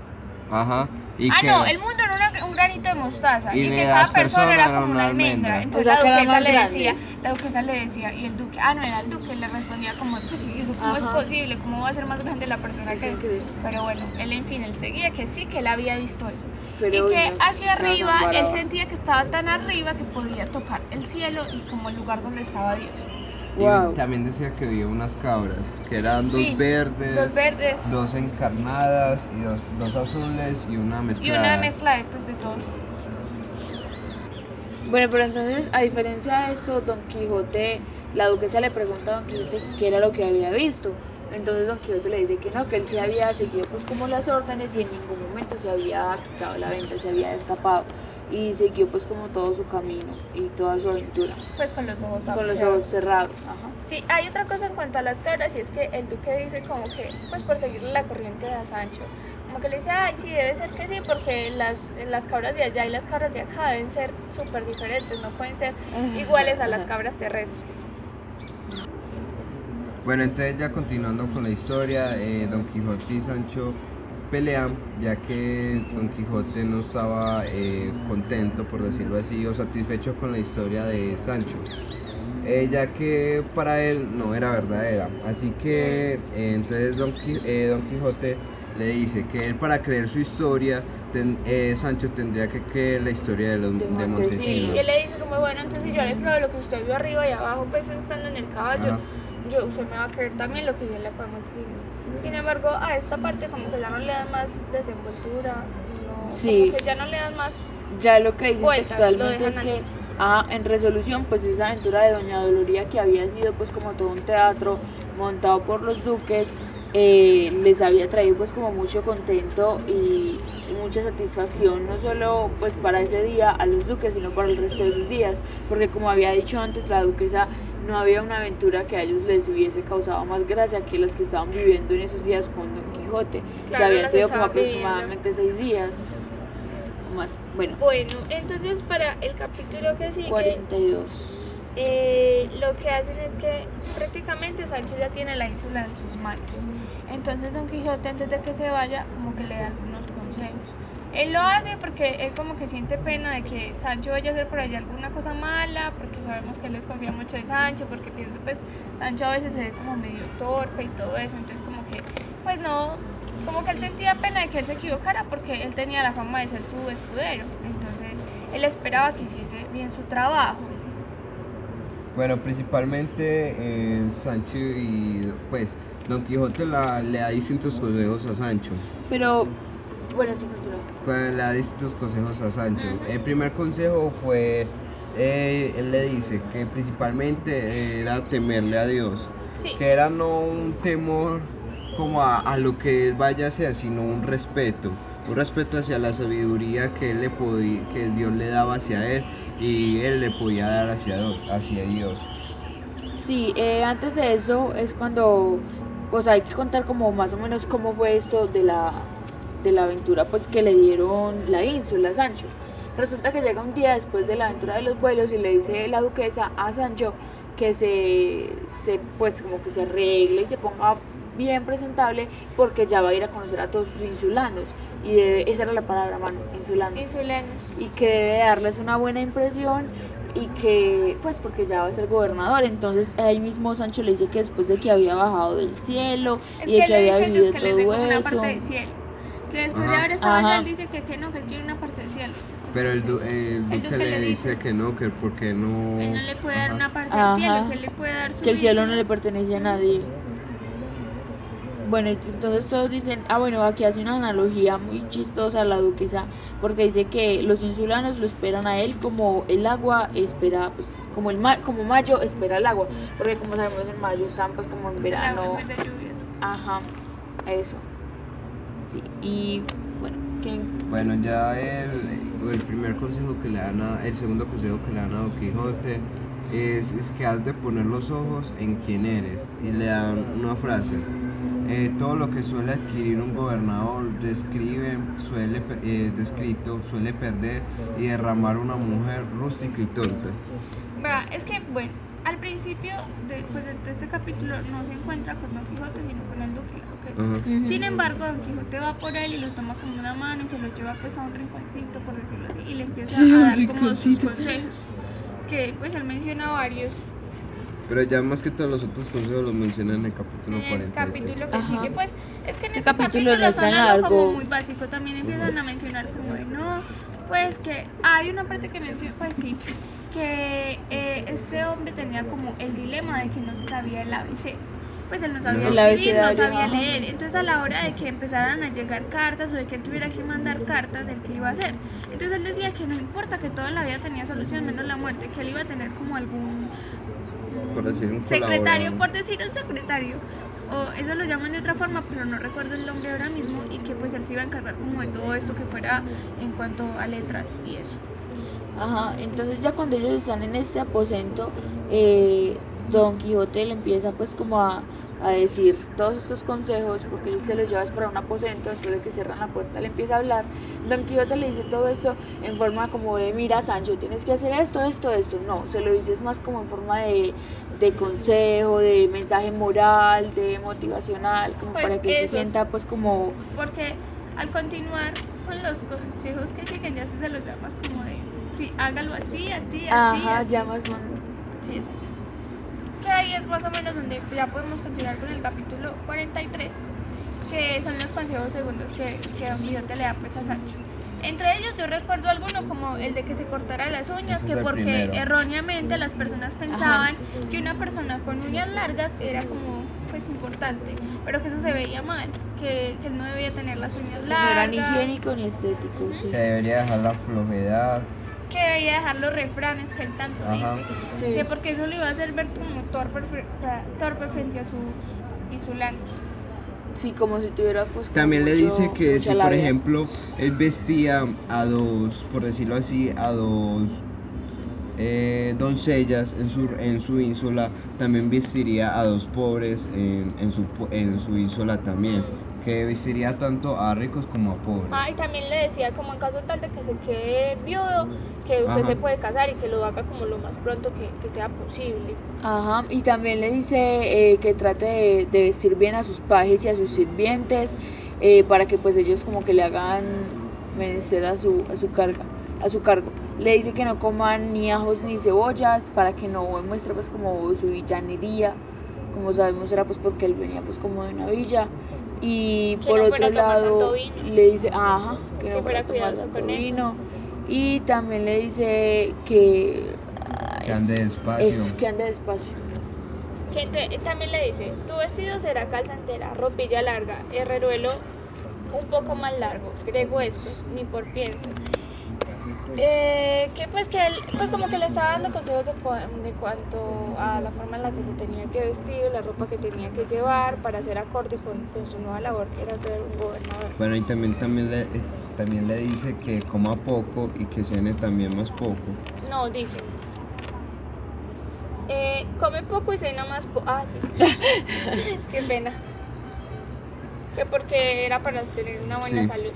Ajá. Y ah, que, no, el mundo era una- un granito de mostaza Y que cada persona era como una almendra. almendra. Entonces O sea, la duquesa le decía, la duquesa le decía, y el duque, ah, no era el duque, le respondía como, pues sí, eso cómo es posible, cómo va a ser más grande la persona es que... increíble. Pero bueno, él en fin, él seguía que sí, que él había visto eso. Pero y que hacia arriba, él sentía que estaba tan arriba que podía tocar el cielo y como el lugar donde estaba Dios. Y Wow. también decía que vio unas cabras, que eran dos Sí, verdes, Dos verdes dos encarnadas y dos, dos azules y una y mezclada. una mezcla de, pues, de todo. Bueno, pero entonces, a diferencia de esto, Don Quijote, la duquesa le pregunta a Don Quijote qué era lo que había visto. Entonces Don Quijote le dice que no, que él sí había seguido pues como las órdenes y en ningún momento se había quitado la venta, se había destapado y siguió pues como todo su camino y toda su aventura Pues con los ojos con los ojos cerrados. Ajá. Sí, hay otra cosa en cuanto a las cabras y es que el duque dice como que, pues por seguirle la corriente a Sancho, como que le dice, ay, sí, debe ser que sí, porque las, las cabras de allá y las cabras de acá deben ser súper diferentes, no pueden ser iguales a las cabras terrestres. Bueno, entonces ya continuando con la historia, eh, Don Quijote y Sancho pelean, ya que Don Quijote no estaba eh, contento, por decirlo así, o satisfecho con la historia de Sancho, eh, ya que para él no era verdadera. Así que eh, entonces Don, Qui- eh, Don Quijote le dice que él para creer su historia, ten- eh, Sancho tendría que creer la historia de, los, De de Montesinos. Montesinos. Y él le dice como, bueno, entonces si yo le creo lo que usted vio arriba y abajo, pues estando en el caballo, Ajá. yo, usted me va a creer también lo que vio en la cueva Montesinos. Sin embargo, a esta parte como que ya no le dan más desenvoltura, no, Sí. como que ya no le dan más Ya lo que dicen Vueltas, textualmente es que ah, en resolución pues esa aventura de Doña Doloría que había sido pues como todo un teatro montado por los duques eh, les había traído pues como mucho contento y mucha satisfacción no solo pues para ese día a los duques sino para el resto de sus días porque como había dicho antes la duquesa no había una aventura que a ellos les hubiese causado más gracia que las que estaban viviendo en esos días con Don Quijote que habían sido como viviendo. aproximadamente seis días más bueno Bueno, entonces para el capítulo que sigue, 42. eh, lo que hacen es que prácticamente Sancho ya tiene la ínsula en sus manos. Entonces Don Quijote antes de que se vaya, como que le da. Él lo hace porque él como que siente pena de que Sancho vaya a hacer por allá alguna cosa mala, porque sabemos que él desconfía mucho de Sancho, porque piensa pues Sancho a veces se ve como medio torpe y todo eso, entonces como que pues no, como que él sentía pena de que él se equivocara porque él tenía la fama de ser su escudero, entonces él esperaba que hiciese bien su trabajo. Bueno, principalmente eh, Sancho y pues Don Quijote la- le da distintos consejos a Sancho. Pero, bueno, sí, continúa. Pues, le da distintos consejos a Sancho. El primer consejo fue, eh, él le dice que principalmente era temerle a Dios, Sí. que era no un temor como a, a lo que él vaya a hacer, sino un respeto, un respeto hacia la sabiduría que, él le podía, que Dios le daba hacia él y él le podía dar hacia, Dios. Sí, eh, antes de eso es cuando, pues hay que contar como más o menos cómo fue esto de la, de la aventura, pues que le dieron la ínsula a Sancho. Resulta que llega un día después de la aventura de los vuelos y le dice la duquesa a Sancho que se, se pues como que se arregle y se ponga bien presentable porque ya va a ir a conocer a todos sus insulanos y debe- esa era la palabra mano, insulanos Insulanos. y que debe darles una buena impresión y que pues porque ya va a ser gobernador entonces ahí mismo Sancho le dice que después de que había bajado del cielo Es y de que que había vivido todo una eso parte del cielo. Que después de Ajá. haber estado allá, él dice que, que no, que quiere una parte del cielo. Pero el, du- el duque duque le dice dice que no, que porque no... Él no le puede dar una parte Ajá. del cielo, que él le puede dar su que el cielo no le pertenece a nadie bueno, y entonces todos dicen, ah bueno, aquí hace una analogía muy chistosa la duquesa, porque dice que los insulanos lo esperan a él como el agua espera, pues, como el ma- como mayo espera el agua, porque como sabemos en mayo están pues como en El verano, de. Ajá, eso. Sí, y bueno. Bueno, ya el, el primer consejo que le dan a, el segundo consejo que le dan a Don Quijote es, es que has de poner los ojos en quién eres y le dan una frase. Eh, todo lo que suele adquirir un gobernador describe, suele, eh, descrito, suele perder y derramar una mujer rústica y tonta. Es que, bueno, al principio de, pues, de este capítulo no se encuentra con Don Quijote, sino con el Duque. ¿ok? Ajá. Ujú. Sin embargo, Don Quijote va por él y lo toma como una mano y se lo lleva pues a un rinconcito, por decirlo así, y le empieza Sí, a un dar como sus rinconcito. consejos. Que pues él menciona varios Pero ya más que todos los otros consejos los menciona en el capítulo en el 40. capítulo que Ajá. sigue, pues es que en Este este capítulo capítulo, no son algo como muy básico, también empiezan a mencionar como de no, pues que hay una parte que menciona, pues sí, que eh, este hombre tenía como el dilema de que no sabía el ABC. Pues él no sabía El escribir, no sabía leer. Entonces a la hora de que empezaran a llegar cartas o de que él tuviera que mandar cartas, ¿él qué iba a hacer? Entonces él decía que no importa, que toda la vida tenía solución menos la muerte, que él iba a tener como algún Por decir un secretario, por decir un secretario. O eso lo llaman de otra forma, pero no recuerdo el nombre ahora mismo. Y que pues él se iba a encargar como de todo esto que fuera en cuanto a letras y eso. Ajá, entonces ya cuando ellos están en ese aposento, eh, Don Quijote le empieza pues como a, a decir todos estos consejos, porque él se los lleva para un aposento, después de que cierran la puerta le empieza a hablar. Don Quijote le dice todo esto en forma como de, mira Sancho, tienes que hacer esto, esto, esto. No, se lo dices más como en forma de, de consejo, de mensaje moral, de motivacional, como Pues para que él se sienta pues como... Porque al continuar con los consejos que siguen, ya se los llamas como de, sí, hágalo así, así, así. Ajá, así. ya más... mon- Sí, exacto. Que ahí es más o menos donde ya podemos continuar con el capítulo 43, que son los consejos segundos que, que Don Quijote le da pues a Sancho. Entre ellos yo recuerdo alguno como el de que se cortara las uñas, Ese que porque primero. erróneamente las personas pensaban que una persona con uñas largas era como pues importante, pero que eso se veía mal, que, que él no debía tener las uñas que no era ni largas, higiénico ni estético, sí. Que debería dejar la flojedad. Que debía dejar los refranes que él tanto Ajá. dice. Sí. Que porque eso le iba a hacer ver como torpe, torpe frente a sus insulanos. Sí, como si tuviera pues También le mucho- dice que si por ejemplo él vestía a dos, por decirlo así, a dos eh, doncellas en su, en su ínsula, también vestiría a dos pobres en, en su, en su ínsula también. Que vestiría tanto a ricos como a pobres. Ah, y también le decía como en caso tal de que se quede viudo, que usted Ajá. se puede casar y que lo haga como lo más pronto que, que sea posible. Ajá, y también le dice eh, que trate de, de vestir bien a sus pajes y a sus sirvientes eh, para que pues ellos como que le hagan merecer a su, a su carga, a su cargo. Le dice que no coman ni ajos ni cebollas para que no muestre pues como su villanería, como sabemos era pues porque él venía pues como de una villa. Y Que por no otro lado le dice, ajá, que no Que fuera a tomar tanto vino. Y también le dice que... Que ande es- despacio. es- que ande despacio. Que entre- también le dice, tu vestido será calza entera, ropilla larga, herreruelo un poco más largo, grego estos, ni por pienso. Eh, que pues que él, pues como que le estaba dando consejos de, de cuanto a la forma en la que se tenía que vestir, la ropa que tenía que llevar para ser acorde con, con su nueva labor que era ser un gobernador. Bueno, y también, también, le, eh, también le dice que coma poco y que cene también más poco. No, dice. Eh, come poco y cena más poco. Ah, sí. Qué pena. Que porque era para tener una buena Sí. salud.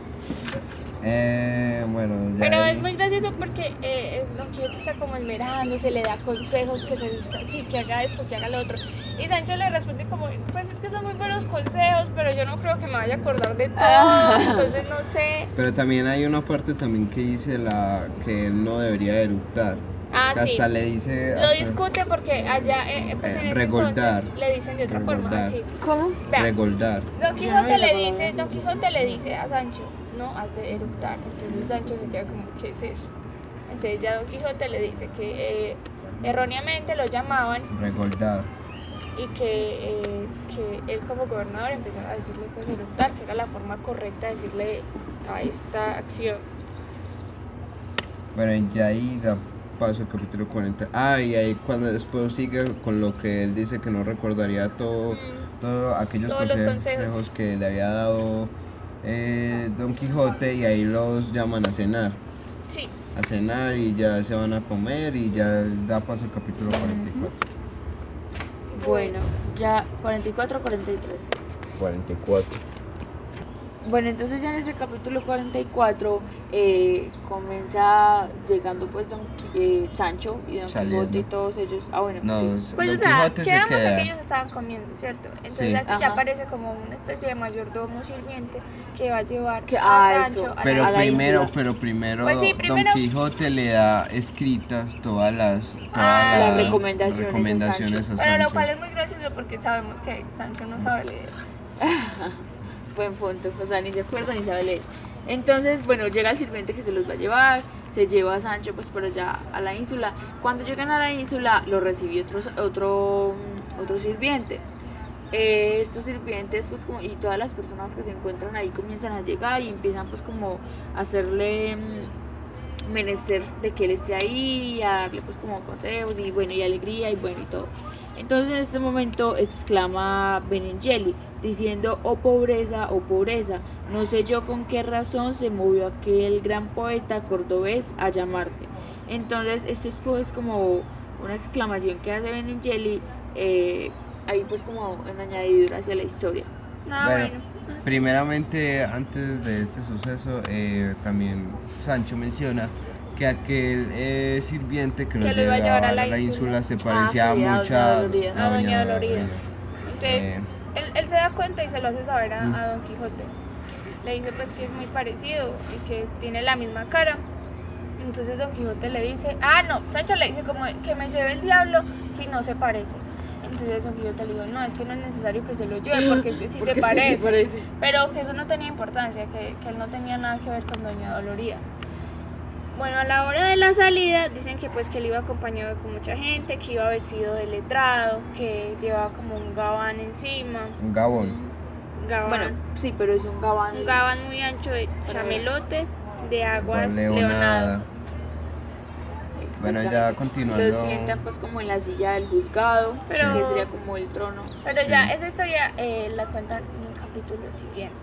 Eh, bueno, ya Pero ahí- es muy gracioso porque eh, Don Quijote está como esmerándose, le da consejos que se vista así, que haga esto, que haga lo otro. Y Sancho le responde como, pues es que son muy buenos consejos, pero yo no creo que me vaya a acordar de todo, Ah. entonces no sé. Pero también hay una parte también que dice la que él no debería eructar. Ah, sí. hasta le dice Lo hasta discute porque allá, eh, pues Eh, en ese regoldar. entonces le dicen de otra forma, así. ¿Cómo? Vea, regoldar. Don no Quijote le dice, Don Quijote le dice a Sancho, no, hace eructar. Entonces Sancho se queda como, ¿qué es eso? Entonces ya Don Quijote le dice que eh, erróneamente lo llamaban Regoldar. y que, eh, que él como gobernador empezaba a decirle pues eructar, que era la forma correcta de decirle a esta acción. Bueno, ya ahí da paso al capítulo 40. Ah, y ahí cuando después sigue con lo que él dice que no recordaría todo, Mm. todos aquellos Todos consejos, consejos. que le había dado eh, Don Quijote y ahí los llaman a cenar. Sí, A cenar y ya se van a comer y ya da paso al capítulo 44. Bueno, ya 44, 43. 44. Bueno, entonces ya en ese capítulo 44 eh, comienza llegando pues Don Qui- eh, Sancho y Don Saliendo. Quijote y todos ellos. Ah, bueno, No, sí. pues Don o sea, Quijote se quedamos queda. que ellos estaban comiendo, ¿cierto? Entonces Sí. aquí Ajá. ya aparece como una especie de mayordomo sirviente que va a llevar Que- a ah, Sancho eso. a la Pero la primero, isla. pero primero, Pues sí, Don primero- Quijote le da escritas todas las, todas Ah. Las recomendaciones a recomendaciones a Sancho. Pero lo cual es muy gracioso porque sabemos que Sancho no sabe leer. Buen punto, o sea, ni se acuerda ni sabe leer. Entonces, bueno, llega el sirviente que se los va a llevar, se lleva a Sancho pues por allá a la ínsula. Cuando llegan a la ínsula, lo recibió otro, otro, otro sirviente. Eh, estos sirvientes pues como y todas las personas que se encuentran ahí comienzan a llegar y empiezan pues como a hacerle mm, menester de que él esté ahí, a darle pues como consejos y bueno y alegría y bueno y todo. Entonces en este momento exclama Benengeli diciendo, oh pobreza, oh pobreza, no sé yo con qué razón se movió aquel gran poeta cordobés a llamarte. Entonces este es pues como una exclamación que hace Benengeli eh, ahí pues como en añadidura hacia la historia. Ah, Bueno, bueno. Primeramente, antes de este suceso, eh, también Sancho menciona que aquel eh, sirviente que, lo iba a llevar a la ínsula ínsula. se Ah, parecía sí, mucho a, Doña Dolorida. Eh, Entonces, él, él se da cuenta y se lo hace saber a, Mm. a Don Quijote. Le dice pues que es muy parecido y que tiene la misma cara. Entonces Don Quijote le dice, ah no, Sancho le dice como que me lleve el diablo si no se parece. Entonces Don Quijote le dijo, no, es que no es necesario que se lo lleve porque sí Porque se sí parece. parece. Pero que eso no tenía importancia, que, que él no tenía nada que ver con Doña Dolorida. Bueno, a la hora de la salida dicen que pues que él iba acompañado con mucha gente, que iba vestido de letrado, que llevaba como un gabán encima, un gabón. un gabán, Bueno, sí, pero es un gabán. un gabán muy ancho de chamelote de aguas leonada. Bueno, ya continuando. Lo sientan pues como en la silla del juzgado, Pero- que sería como el trono. Pero ya esa historia eh, la cuentan en el capítulo siguiente.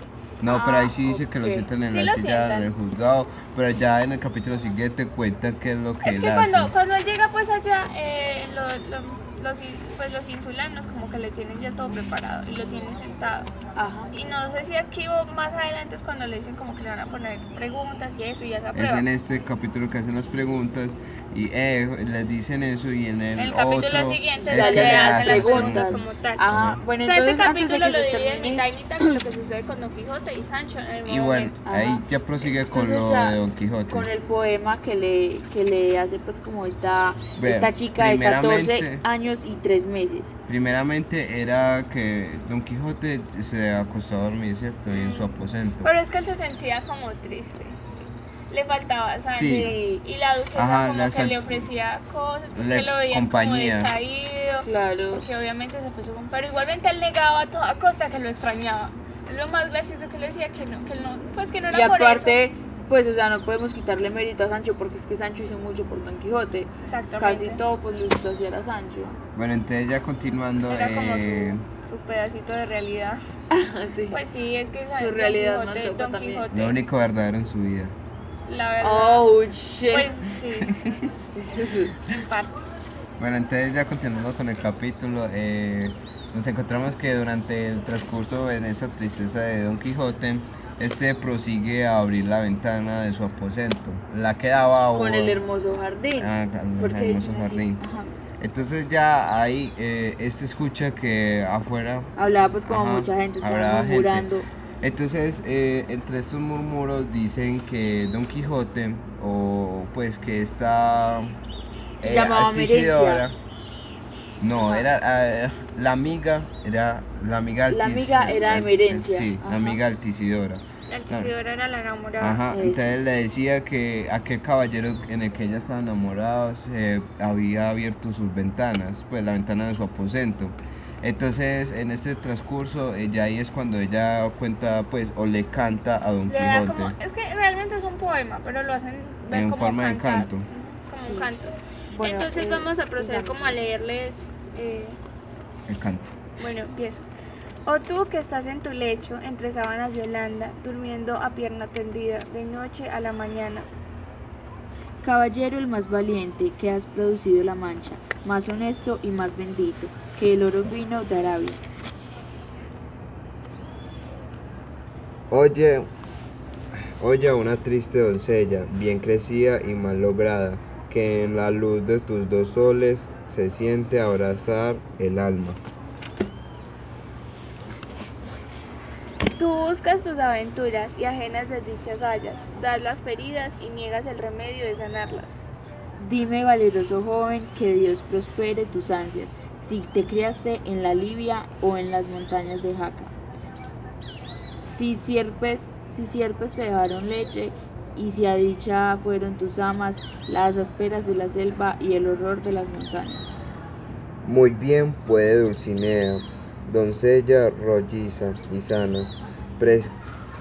No, pero ahí Ah, sí dice que lo sientan en Sí la lo silla sientan. del juzgado, pero ya en el capítulo siguiente cuenta qué es lo que Es él que hace. cuando, cuando él llega pues allá, eh, lo- lo- los, pues los insulanos como que le tienen ya todo preparado y lo tienen sentado. Ajá. Y no sé si aquí o más adelante es cuando le dicen como que le van a poner preguntas y eso y ya se Es en este capítulo que hacen las preguntas y eh, les dicen eso y en el, el capítulo otro siguiente es que le hacen las preguntas preguntas. como tal. Ajá. Bueno, o sea, este entonces de capítulo que lo divide en mitad y mitad con lo que sucede con Don Quijote y Sancho en el Y bueno, momento. Ajá. ahí ya prosigue con Entonces lo ya de Don Quijote. Con el poema que le, que le hace pues como esta, Vean, esta chica de 14 primeramente- años y 3 meses. Primeramente era que Don Quijote se acostó a dormir, ¿cierto? Y en su aposento. Pero es que él se sentía como triste. Le faltaba sangre. Sí. Y la duquesa Ajá, como la que le ofrecía cosas porque Le- lo veían compañía. como decaído. Claro. Que obviamente se fue su pero igualmente él negaba a toda costa que lo extrañaba. Es lo más gracioso que le decía que no, que no, pues que no era Y por aparte, eso. Pues, o sea, no podemos quitarle mérito a Sancho porque es que Sancho hizo mucho por Don Quijote. Exactamente. Casi todo, pues, lo hacía era Sancho. Bueno, entonces ya continuando. Era como eh, su, su pedacito de realidad. sí. Pues sí, es que ¿sabes? Su Don realidad Quijote, Don también. Quijote, lo único verdadero en su vida. La verdad. oh, shit. Pues sí. Bueno, entonces ya continuando con el capítulo, eh, nos encontramos que durante el transcurso en esa tristeza de Don Quijote, este prosigue a abrir la ventana de su aposento, la que daba Con el hermoso jardín. Ah, con el hermoso jardín. ajá. Entonces ya ahí eh, este escucha que afuera Hablaba pues como Ajá, mucha gente, estaba gente. murmurando. Entonces, eh, entre estos murmuros dicen que Don Quijote, o pues que esta Se llamaba Altisidora- No, Ajá. era eh, la amiga, era la amiga La Altis- amiga era Emerencia, Sí, ajá. la amiga Altisidora. La Altisidora era la enamorada. Ajá, Eso. entonces le decía que aquel caballero en el que ella estaba enamorada se había abierto sus ventanas, pues la ventana de su aposento. Entonces, en este transcurso, ya ahí es cuando ella cuenta, pues, o le canta a Don Le da Quijote. como, es que realmente es un poema, pero lo hacen ver En como forma de canto. Como Sí. un canto. Bueno, Entonces eh, vamos a proceder como a leerles. eh, El canto. bueno, empiezo. O tú que estás en tu lecho, entre sábanas de Holanda, durmiendo a pierna tendida, de noche a la mañana. Caballero el más valiente que has producido la mancha, más honesto y más bendito que el oro vino de Arabia. Oye, oye a una triste doncella, bien crecida y mal lograda, que en la luz de tus dos soles se siente abrazar el alma. Tú buscas tus aventuras y ajenas desdichas hallas, das las feridas y niegas el remedio de sanarlas. Dime, valeroso joven, que Dios prospere tus ansias, si te criaste en la Libia o en las montañas de Jaca. Si sierpes, si sierpes te dejaron leche, y si a dicha fueron tus amas, las asperas de la selva y el horror de las montañas. Muy bien puede Dulcinea, doncella rolliza y sana,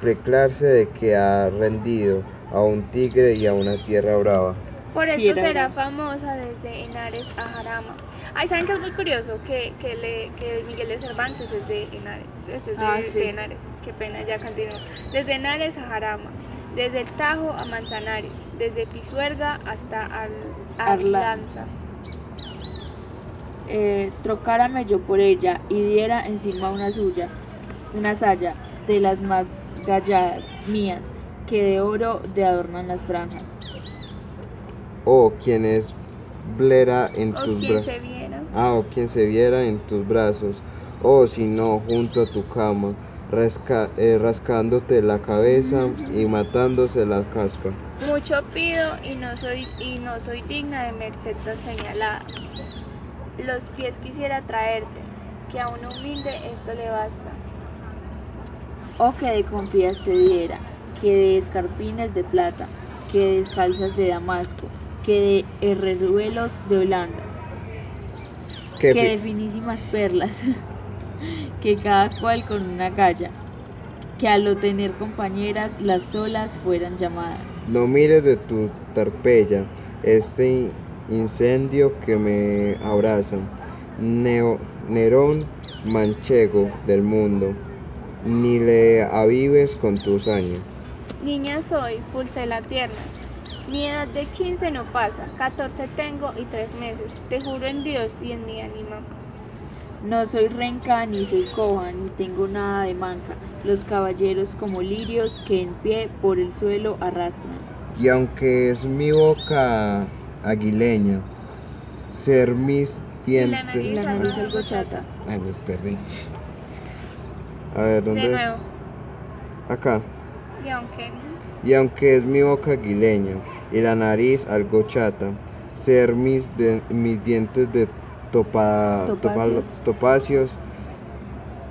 preclarse de que ha rendido a un tigre y a una tierra brava. Por esto será famosa desde Henares a Jarama. Ay, ¿saben que es muy curioso? Que, que, le, que Miguel de Cervantes es de Henares. Este es de, Ah, de sí. Henares. Qué pena, ya continúo. Desde Henares a Jarama. Desde el Tajo a Manzanares. Desde Pisuerga hasta Ar- Arlanza. Arlanza. eh, trocárame yo por ella y diera encima una suya, una saya de las más galladas mías, que de oro de adornan las franjas. O quien es blera en O tus brazos. se viera. Ah, o quien se viera en tus brazos, o si no, junto a tu cama, rasca- eh, rascándote la cabeza y matándose la caspa. Mucho pido y no soy y no soy digna de merced tan señalada. Los pies quisiera traerte, que a un humilde esto le basta. O que de confías te diera, que de escarpines de plata, que de descalzas de Damasco, que de herreruelos de Holanda, Que de finísimas perlas, que cada cual con una galla, que a lo tener compañeras las solas fueran llamadas. No mires de tu tarpeya este in- incendio que me abraza, Neo- Nerón manchego del mundo, ni le avives con tu saña. Niña soy, pulsela tierna. Mi edad de 15 no pasa, 14 tengo y 3 meses. Te juro en Dios y en mi ánima. No soy renca, ni soy coja, ni tengo nada de manca. Los caballeros como lirios que en pie por el suelo arrastran. Y aunque es mi boca aguileña, ser mis Y la dientes... nariz La nariz algo chata. Ay, me perdí. A ver, ¿dónde De es? nuevo. Acá. Y aunque Y aunque es mi boca aguileña y la nariz algo chata, ser mis, de- mis dientes de topa- topa- Topacios. topacios,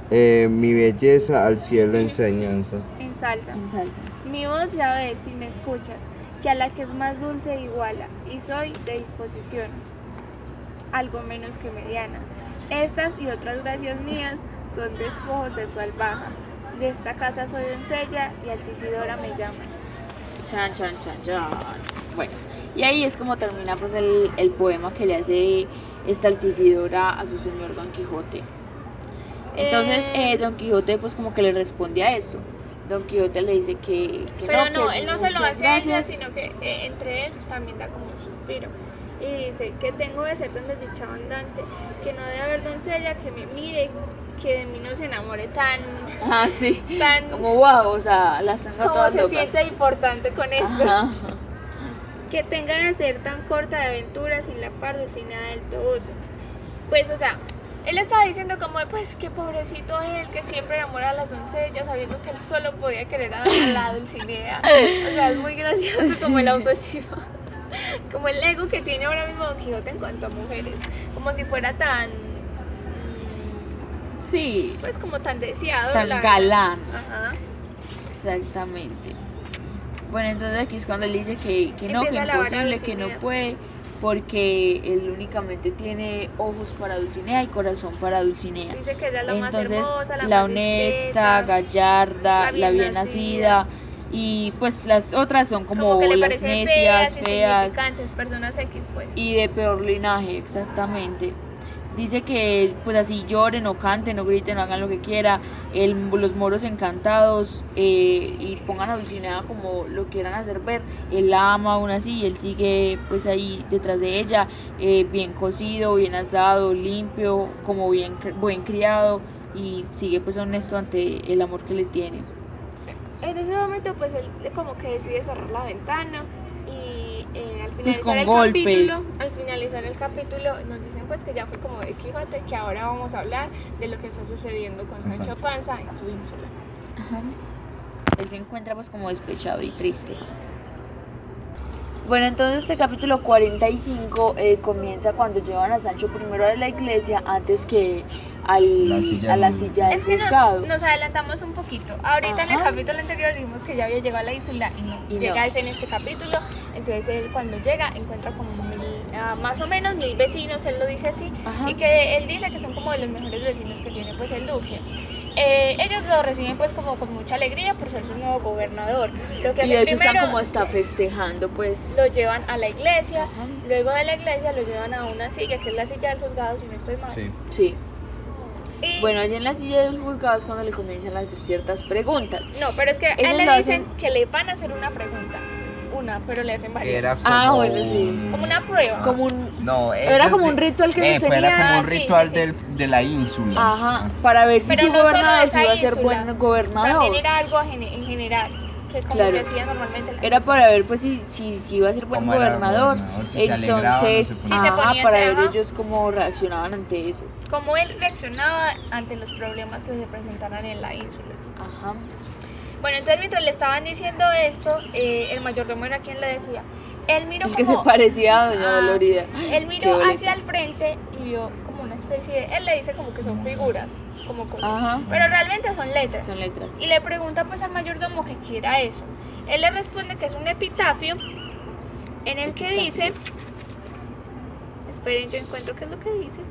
eh, mi belleza al cielo enseñanza. en salsa. En salsa. Mi voz ya ves si me escuchas, que a la que es más dulce iguala, y soy de disposición, algo menos que mediana. Estas y otras gracias mías son despojos del cual baja. De esta casa soy doncella y Altisidora me llama. Chan, chan, chan, chan. Bueno, y ahí es como termina pues el, el poema que le hace esta altisidora a su señor Don Quijote. Entonces Eh. eh, Don Quijote pues como que le responde a eso. Don Quijote le dice que, que Pero no, no, que él no se lo hace a ella, sino que eh, entre él también da como un suspiro. Y dice que tengo de ser tan desdichado andante, que no debe haber doncella que me mire, que de mí no se enamore tan, Ah, sí. tan Como wow, o sea, las tengo como todas se locas. siente importante con esto. Ajá. Que tenga de ser tan corta de aventura sin la par dulcinea del toboso. Pues, o sea, él estaba diciendo como, pues, qué pobrecito él, que siempre enamora a las doncellas, sabiendo que él solo podía querer a la dulcinea. O sea, es muy gracioso como el autoestima. Como el ego que tiene ahora mismo Don Quijote en cuanto a mujeres. Como si fuera tan... Sí, Pues como tan deseado. tan la- galán. Ajá. Exactamente. Bueno, entonces aquí es cuando él dice que, que no, que imposible, que no puede, porque él únicamente tiene ojos para Dulcinea y corazón para Dulcinea. Dice que ella es la más Entonces, hermosa, la, la más honesta, discreta. gallarda, la la bien nacida, y pues las otras son como, las necias, feas, insignificantes, personas X, pues. y de peor linaje, exactamente. Dice que pues así lloren o canten o griten o hagan lo que quiera, el- los moros encantados eh, y pongan a Dulcinea como lo quieran hacer ver, él ama aún así y él sigue pues ahí detrás de ella, eh, bien cocido, bien asado, limpio, como bien buen criado y sigue pues honesto ante el amor que le tiene. En ese momento, pues él como que decide cerrar la ventana Pues con el golpes. capítulo, al finalizar el capítulo, nos dicen pues que ya fue como de Quijote, que ahora vamos a hablar de lo que está sucediendo con Sancho Sancho. Panza en su ínsula. Él se encuentra pues como despechado y triste. Bueno, entonces este capítulo 45 eh, comienza cuando llevan a Sancho primero a la iglesia antes que al- La silla a la silla del Es que nos, juzgado. nos adelantamos un poquito. Ahorita en el Ajá. capítulo anterior dijimos que ya había llegado a la isla y no. Y llega no. es en este capítulo. Entonces él cuando llega encuentra como mil, ah, más o menos mil vecinos, él lo dice así. Ajá. Y que él dice que son como de los mejores vecinos que tiene pues el duque. Eh, ellos lo reciben pues como con mucha alegría por ser su nuevo gobernador. Lo que Y de hecho están primero, como hasta festejando pues. lo llevan a la iglesia, Ajá. luego de la iglesia lo llevan a una silla que es la silla del juzgado si no estoy mal. Sí. Sí. Y- Bueno, allí en la silla del juzgado es cuando le comienzan a hacer ciertas preguntas. No, pero es que a él le dicen hacen- que le van a hacer una pregunta. Una, pero le hacen varias. Era como Ah, bueno, sí. un- Como una prueba. Como un No, era como un ritual que eh, se era como un ritual sí, sí. del- de la ínsula. Ajá, para ver si Pero su no gobernador iba a ser buen gobernador. También era algo en general, que como Claro. decía normalmente la Era para ver pues si, si, si iba a ser buen gobernador. gobernador, si se alegraba o no Entonces, se ajá, para ver ellos cómo reaccionaban ante eso. cómo él reaccionaba ante los problemas que se presentaran en la ínsula. Ajá. Bueno, entonces mientras le estaban diciendo esto, eh, el mayordomo era quien le decía. Él miró El que se como- parecía a Doña Ah, Dolorida. Él miró hacia el frente y vio como una especie de... Él le dice como que son figuras, como. Ajá. Pero realmente son letras. Son letras. Y le pregunta pues al mayordomo que quiera eso. Él le responde que es un epitafio en el que dice... Esperen, yo encuentro qué es lo que dice.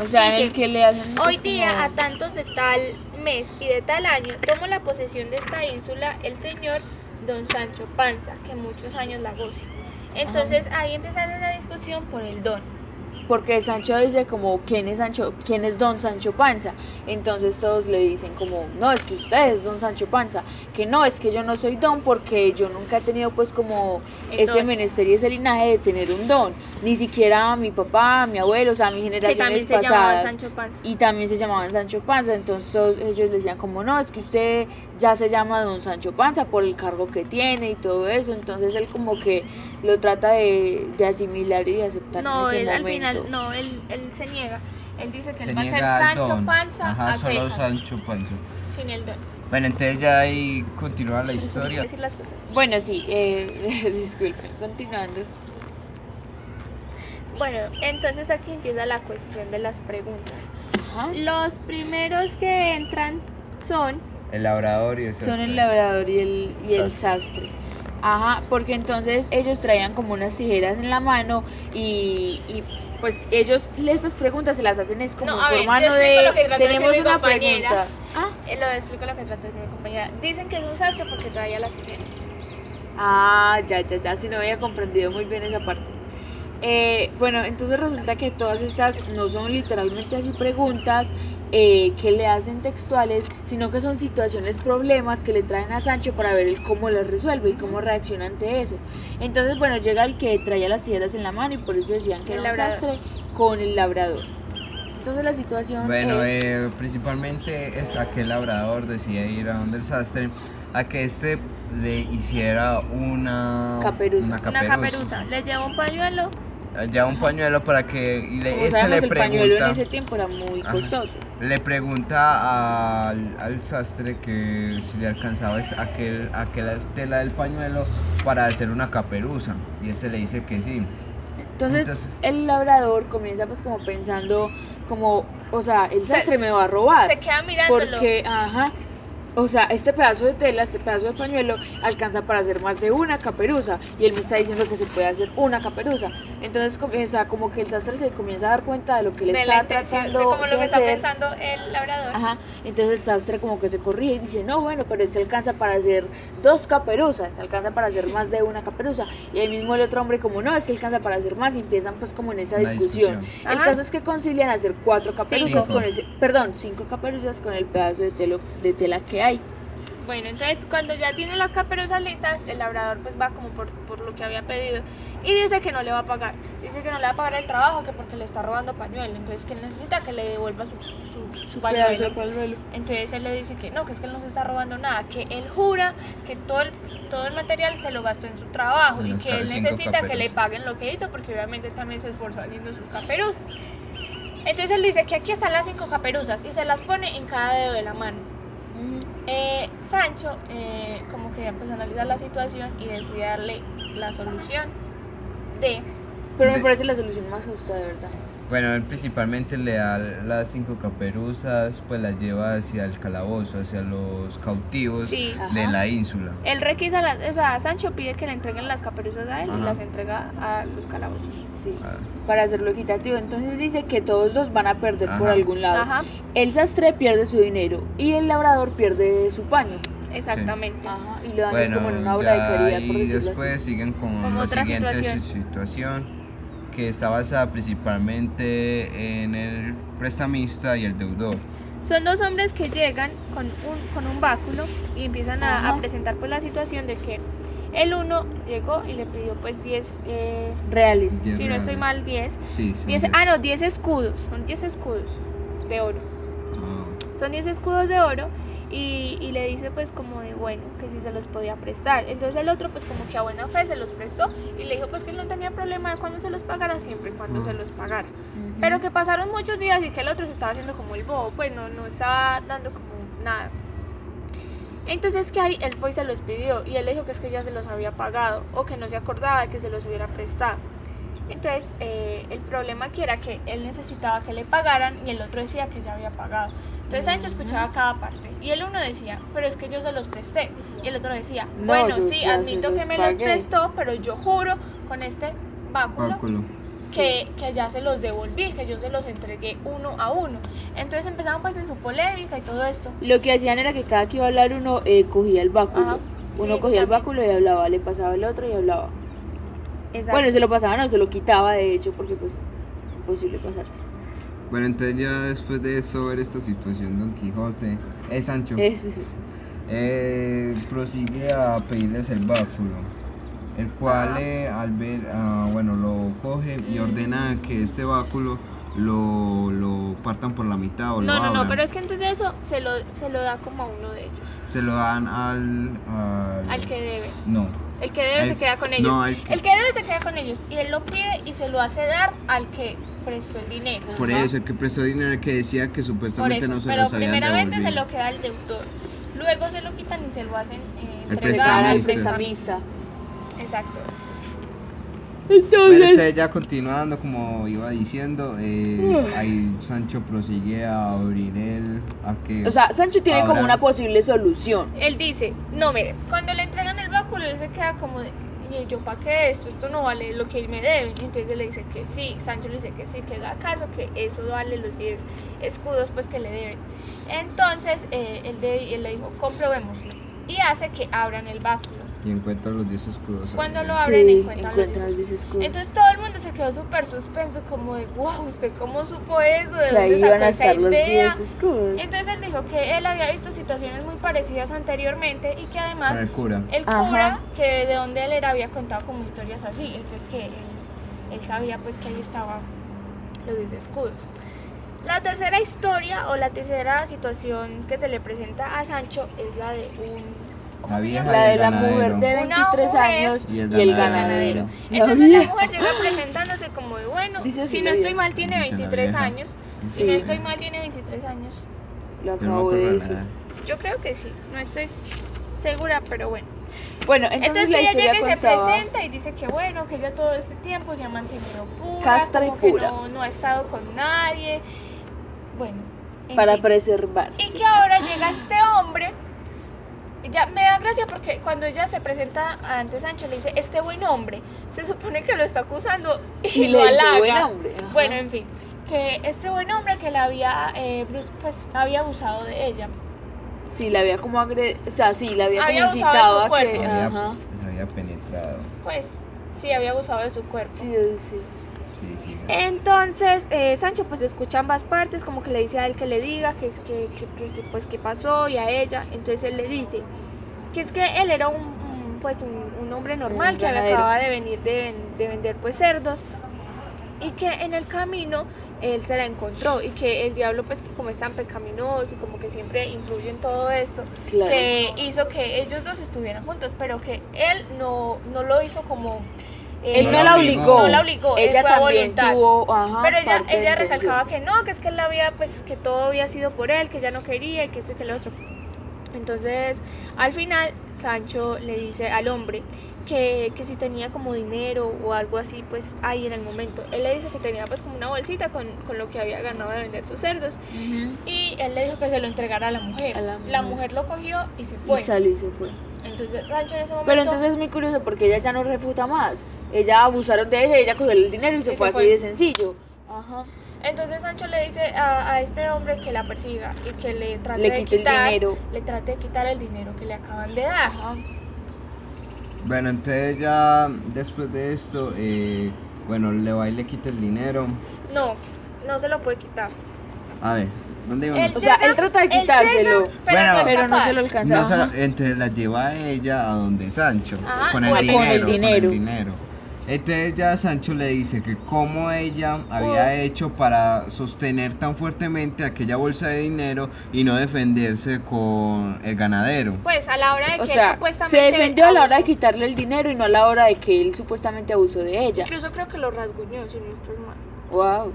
O sea, en Dice, el que le hacen. Hoy día, como- a tantos de tal mes y de tal año, tomo la posesión de esta ínsula el señor Don Sancho Panza, que muchos años la goce. Entonces ahí empezaron una discusión por el don. Porque Sancho dice como, ¿quién es Sancho? ¿Quién es Don Sancho Panza? Entonces todos le dicen como, no, es que usted es Don Sancho Panza. Que no, es que yo no soy don porque yo nunca he tenido pues como ese menester y ese linaje de tener un don. Ni siquiera mi papá, mi abuelo, o sea, mis Que generaciones se pasadas. Sancho Panza. y también se llamaban Sancho Panza, entonces todos ellos le decían como no, es que usted ya se llama Don Sancho Panza por el cargo que tiene y todo eso, entonces él como que lo trata de, de asimilar y de aceptar No, en ese él al momento. No, él, él se niega. Él dice que Se él va a ser Sancho don. Panza Ajá, a solo Sancho Panza. sin el don. Bueno, entonces ya ahí continúa la historia. decir las cosas. Bueno, sí, eh, disculpen, continuando. Bueno, entonces aquí empieza la cuestión de las preguntas. Ajá. Los primeros que entran son El labrador y el Son el sastre. labrador y el, y el Sastre. sastre. Ajá, porque entonces ellos traían como unas tijeras en la mano y, y pues ellos estas preguntas se las hacen es como No, a por ver, mano yo de tenemos una pregunta. Ah, Eh, lo explico lo que trata de mi compañera. Dicen que es un sastre porque traía las tijeras. Ah, ya, ya, ya, si no había comprendido muy bien esa parte. Eh, bueno, entonces resulta que todas estas no son literalmente así preguntas eh, que le hacen textuales, sino que son situaciones, problemas que le traen a Sancho para ver el cómo las resuelve y cómo reacciona ante eso. Entonces, bueno, llega el que traía las piedras en la mano y por eso decían que El era un labrador. sastre con el labrador. Entonces la situación Bueno, es... eh, principalmente es aquel labrador decía ir a donde el sastre a que este le hiciera una Caperuza. Una Una caperuza. caperuza. Le lleva un pañuelo. Ya un pañuelo para que y le, Como ese sabemos, le el pañuelo en pregunta ese tiempo era muy Ajá. costoso. le pregunta al, al sastre que si le alcanzaba es- aquel, aquella tela del pañuelo para hacer una caperuza y este le dice que sí. Entonces, Entonces- el labrador comienza pues como pensando como, o sea, el Se- sastre me va a robar. Se queda mirándolo. Porque, ajá, o sea, este pedazo de tela, este pedazo de pañuelo alcanza para hacer más de una caperuza y él me está diciendo que se puede hacer una caperuza. Entonces, com- o sea, como que el sastre se comienza a dar cuenta de lo que le de está intención, de tratando como lo de que está hacer. pensando el labrador. Ajá, entonces el sastre como que se corrige y dice, no, bueno, pero este alcanza para hacer dos caperuzas, alcanza para hacer más de una caperuza. Y ahí mismo el otro hombre como, no, es que alcanza para hacer más y empiezan pues como en esa Una discusión. discusión. El caso es que concilian hacer cuatro caperuzas Cinco. con ese, perdón, cinco caperuzas con el pedazo de, telo, de tela que hay. Bueno, entonces cuando ya tiene las caperuzas listas, el labrador pues va como por, por lo que había pedido y dice que no le va a pagar. Dice que no le va a pagar el trabajo, que porque le está robando pañuelo. Entonces que él necesita que le devuelva su, pañuelo. pañuelo. Entonces él le dice que no, que es que él no se está robando nada, que él jura que todo el, todo el material se lo gastó en su trabajo y que él necesita que le paguen lo que hizo porque obviamente también se esforzó haciendo sus caperuzas. Entonces él dice que aquí están las cinco caperuzas y se las pone en cada dedo de la mano. Eh, Sancho eh, como que pues analiza la situación y decide darle la solución de Pero me parece la solución más justa, de verdad. Bueno, él principalmente le da las cinco caperuzas, pues las lleva hacia el calabozo, hacia los cautivos sí. de Ajá. la ínsula. Él requisa, las, o sea, Sancho pide que le entreguen las caperuzas a él y las entrega a los calabozos. Sí, Ah, para hacerlo equitativo. Entonces dice que todos dos van a perder por algún lado. Ajá, El sastre pierde su dinero y el labrador pierde su paño. exactamente. Ajá, y lo dan Bueno, como en una obra de caridad, por y después así. siguen con Como la otra siguiente situación. si- situación que está basada principalmente en el prestamista y el deudor. Son dos hombres que llegan con un, con un báculo y empiezan a, a presentar pues la situación de que el uno llegó y le pidió pues 10, eh, Reales. Diez si no estoy reales. mal 10, Sí, son 10 diez. ah no, 10 escudos, son 10 escudos de oro. Ah, Son 10 escudos de oro y, y le dice pues como de bueno, que si se los podía prestar. Entonces el otro pues como que a buena fe se los prestó y le dijo pues que él no tenía problema de cuando se los pagara, siempre y cuando Mm. se los pagara. Pero que pasaron muchos días y que el otro se estaba haciendo como el bobo, pues no, no estaba dando como nada. Entonces que ahí él fue y se los pidió y él le dijo que es que ya se los había pagado o que no se acordaba de que se los hubiera prestado. Entonces eh, el problema aquí era que él necesitaba que le pagaran y el otro decía que ya había pagado. Entonces Sancho escuchaba cada parte y el uno decía, pero es que yo se los presté y el otro decía, No, bueno, yo sí, admito que me los pagué". prestó, pero yo juro con este báculo Báculo. que, que ya se los devolví, que yo se los entregué uno a uno. Entonces empezaron pues en su polémica y todo esto. Lo que hacían era que cada que iba a hablar uno eh, cogía el báculo. Ajá, Uno sí, cogía el báculo y hablaba, le pasaba el otro y hablaba. Exacto. Bueno, se lo pasaba, no, se lo quitaba de hecho, porque pues imposible pasarse. Bueno, entonces ya después de eso, ver esta situación, Don Quijote, eh, Sancho, Es, es- eh, prosigue a pedirles el báculo, el cual eh, al ver, ah, bueno, lo coge y ordena que este báculo lo, lo partan por la mitad o lo no, no, no, pero es que antes de eso se lo, se lo da como a uno de ellos, Se lo dan al... Al, al que debe. No. El que debe El- se queda con ellos. no, el que- El que debe se queda con ellos y él lo pide y se lo hace dar al que prestó el dinero. Por eso, el que prestó dinero, el que decía que supuestamente eso, no se pero los habían primeramente se devolvido. lo queda el deudor. Luego se lo quitan y se lo hacen eh, El entregar al prestamista. prestamista. Exacto. Bueno, Entonces, ya continuando, como iba diciendo, eh, ahí Sancho prosigue a abrir el... A que o sea, Sancho tiene como una posible solución. Él dice, no, mire, cuando le entregan el báculo, él se queda como de, "¿Y yo para qué esto? Esto no vale lo que él me debe. Entonces le dice que sí, Sancho le dice que sí, que haga caso, que eso vale los 10 escudos pues que le deben. Entonces eh, él le dijo, comprobémoslo. Y hace que abran el báculo. Y encuentra los 10 escudos. Cuando lo abren Sí, encuentran, encuentran los los 10 escudos. Entonces todo el mundo se quedó súper suspenso, como de, wow, ¿usted cómo supo eso? ¿De que dónde ahí sacó iban a estar los idea?". 10 escudos. Entonces él dijo que él había visto situaciones muy parecidas anteriormente y que además el cura. el Ajá. cura, que de donde él era, había contado como historias así, entonces que él, él sabía pues que ahí estaban los 10 escudos. La tercera historia o la tercera situación que se le presenta a Sancho es la de un... ¿cómo La vieja y de el la ganadero. mujer de Una 23 mujer años y y el el, ganadero. Entonces la mujer llega presentándose como de bueno, Dice si no estoy mal tiene Dice la 23 vieja. años, si no estoy mal tiene 23 años. Lo Yo no acabo de decir. nada. Yo creo que sí, no estoy segura, pero bueno. Bueno, entonces, Entonces, la ella historia llega y se constaba. presenta y dice que bueno, que ella todo este tiempo se ha mantenido pura, Castra y como que pura. no, no ha estado con nadie. Bueno, en Para fin. preservarse. Y que ahora llega este hombre. Ya me da gracia porque cuando ella se presenta ante Sancho le dice, este buen hombre, se supone que lo está acusando y, Y lo halaga. "Buen hombre", ajá. Bueno, en fin, que este buen hombre que la había, eh, Bruce, pues, había abusado de ella. Sí, la había como agredido. O sea, sí, la había, Había como incitado a que. Ajá. la había penetrado. Pues sí, había abusado de su cuerpo. Sí, sí. Sí, sí. Entonces eh, Sancho pues escucha ambas partes, como que le dice a él que le diga que es que, que- que- que, pues qué pasó y a ella. Entonces él le dice que es que él era un, un, pues un, un hombre normal Un que acababa de venir de, ven- de vender pues cerdos y que en el camino él se la encontró y que el diablo pues que como es tan pecaminoso y como que siempre influye en todo esto Claro. que hizo que ellos dos estuvieran juntos pero que él no, no lo hizo como Él no, No la obligó. obligó. No la obligó, él Ella fue también voluntad. tuvo. Ajá, pero ella, ella recalcaba que no, que es que él la había, pues que todo había sido por él, que ella no quería y que esto y que lo otro. Entonces, al final, Sancho le dice al hombre que, que si tenía como dinero o algo así, pues ahí en el momento. Él le dice que tenía pues como una bolsita con, con lo que había ganado de vender sus cerdos. Ujú. Y él le dijo que se lo entregara a la mujer. A la La mujer. mujer lo cogió y se fue. Y salió y se fue. Entonces Sancho en ese momento... Pero entonces es muy curioso porque ella ya no refuta más. Ella abusaron de ella, ella cogió el dinero y se Y fue se así fue. de sencillo. Ajá. Entonces Sancho le dice a, a este hombre que la persiga y que le trate Le de quite el quitar, dinero. le trate de quitar el dinero que le acaban de dar. Ajá. Bueno, entonces ya después de esto, eh, bueno, le va y le quita el dinero. No, no se lo puede quitar. A ver, ¿dónde íbamos? O sea, él trata de quitárselo, llega, pero, Bueno, no, Pero no se lo alcanza. No se entonces la lleva a ella a donde Sancho, Ajá, con, el con el dinero, con el dinero. Entonces ya Sancho le dice que cómo ella había hecho para sostener tan fuertemente aquella bolsa de dinero y no defenderse con el ganadero. Pues a la hora de O que él sea, supuestamente se defendió a la hora de quitarle el dinero y no a la hora de que él supuestamente abusó de ella. Incluso creo que lo rasguñó, si no estoy mal. Wow.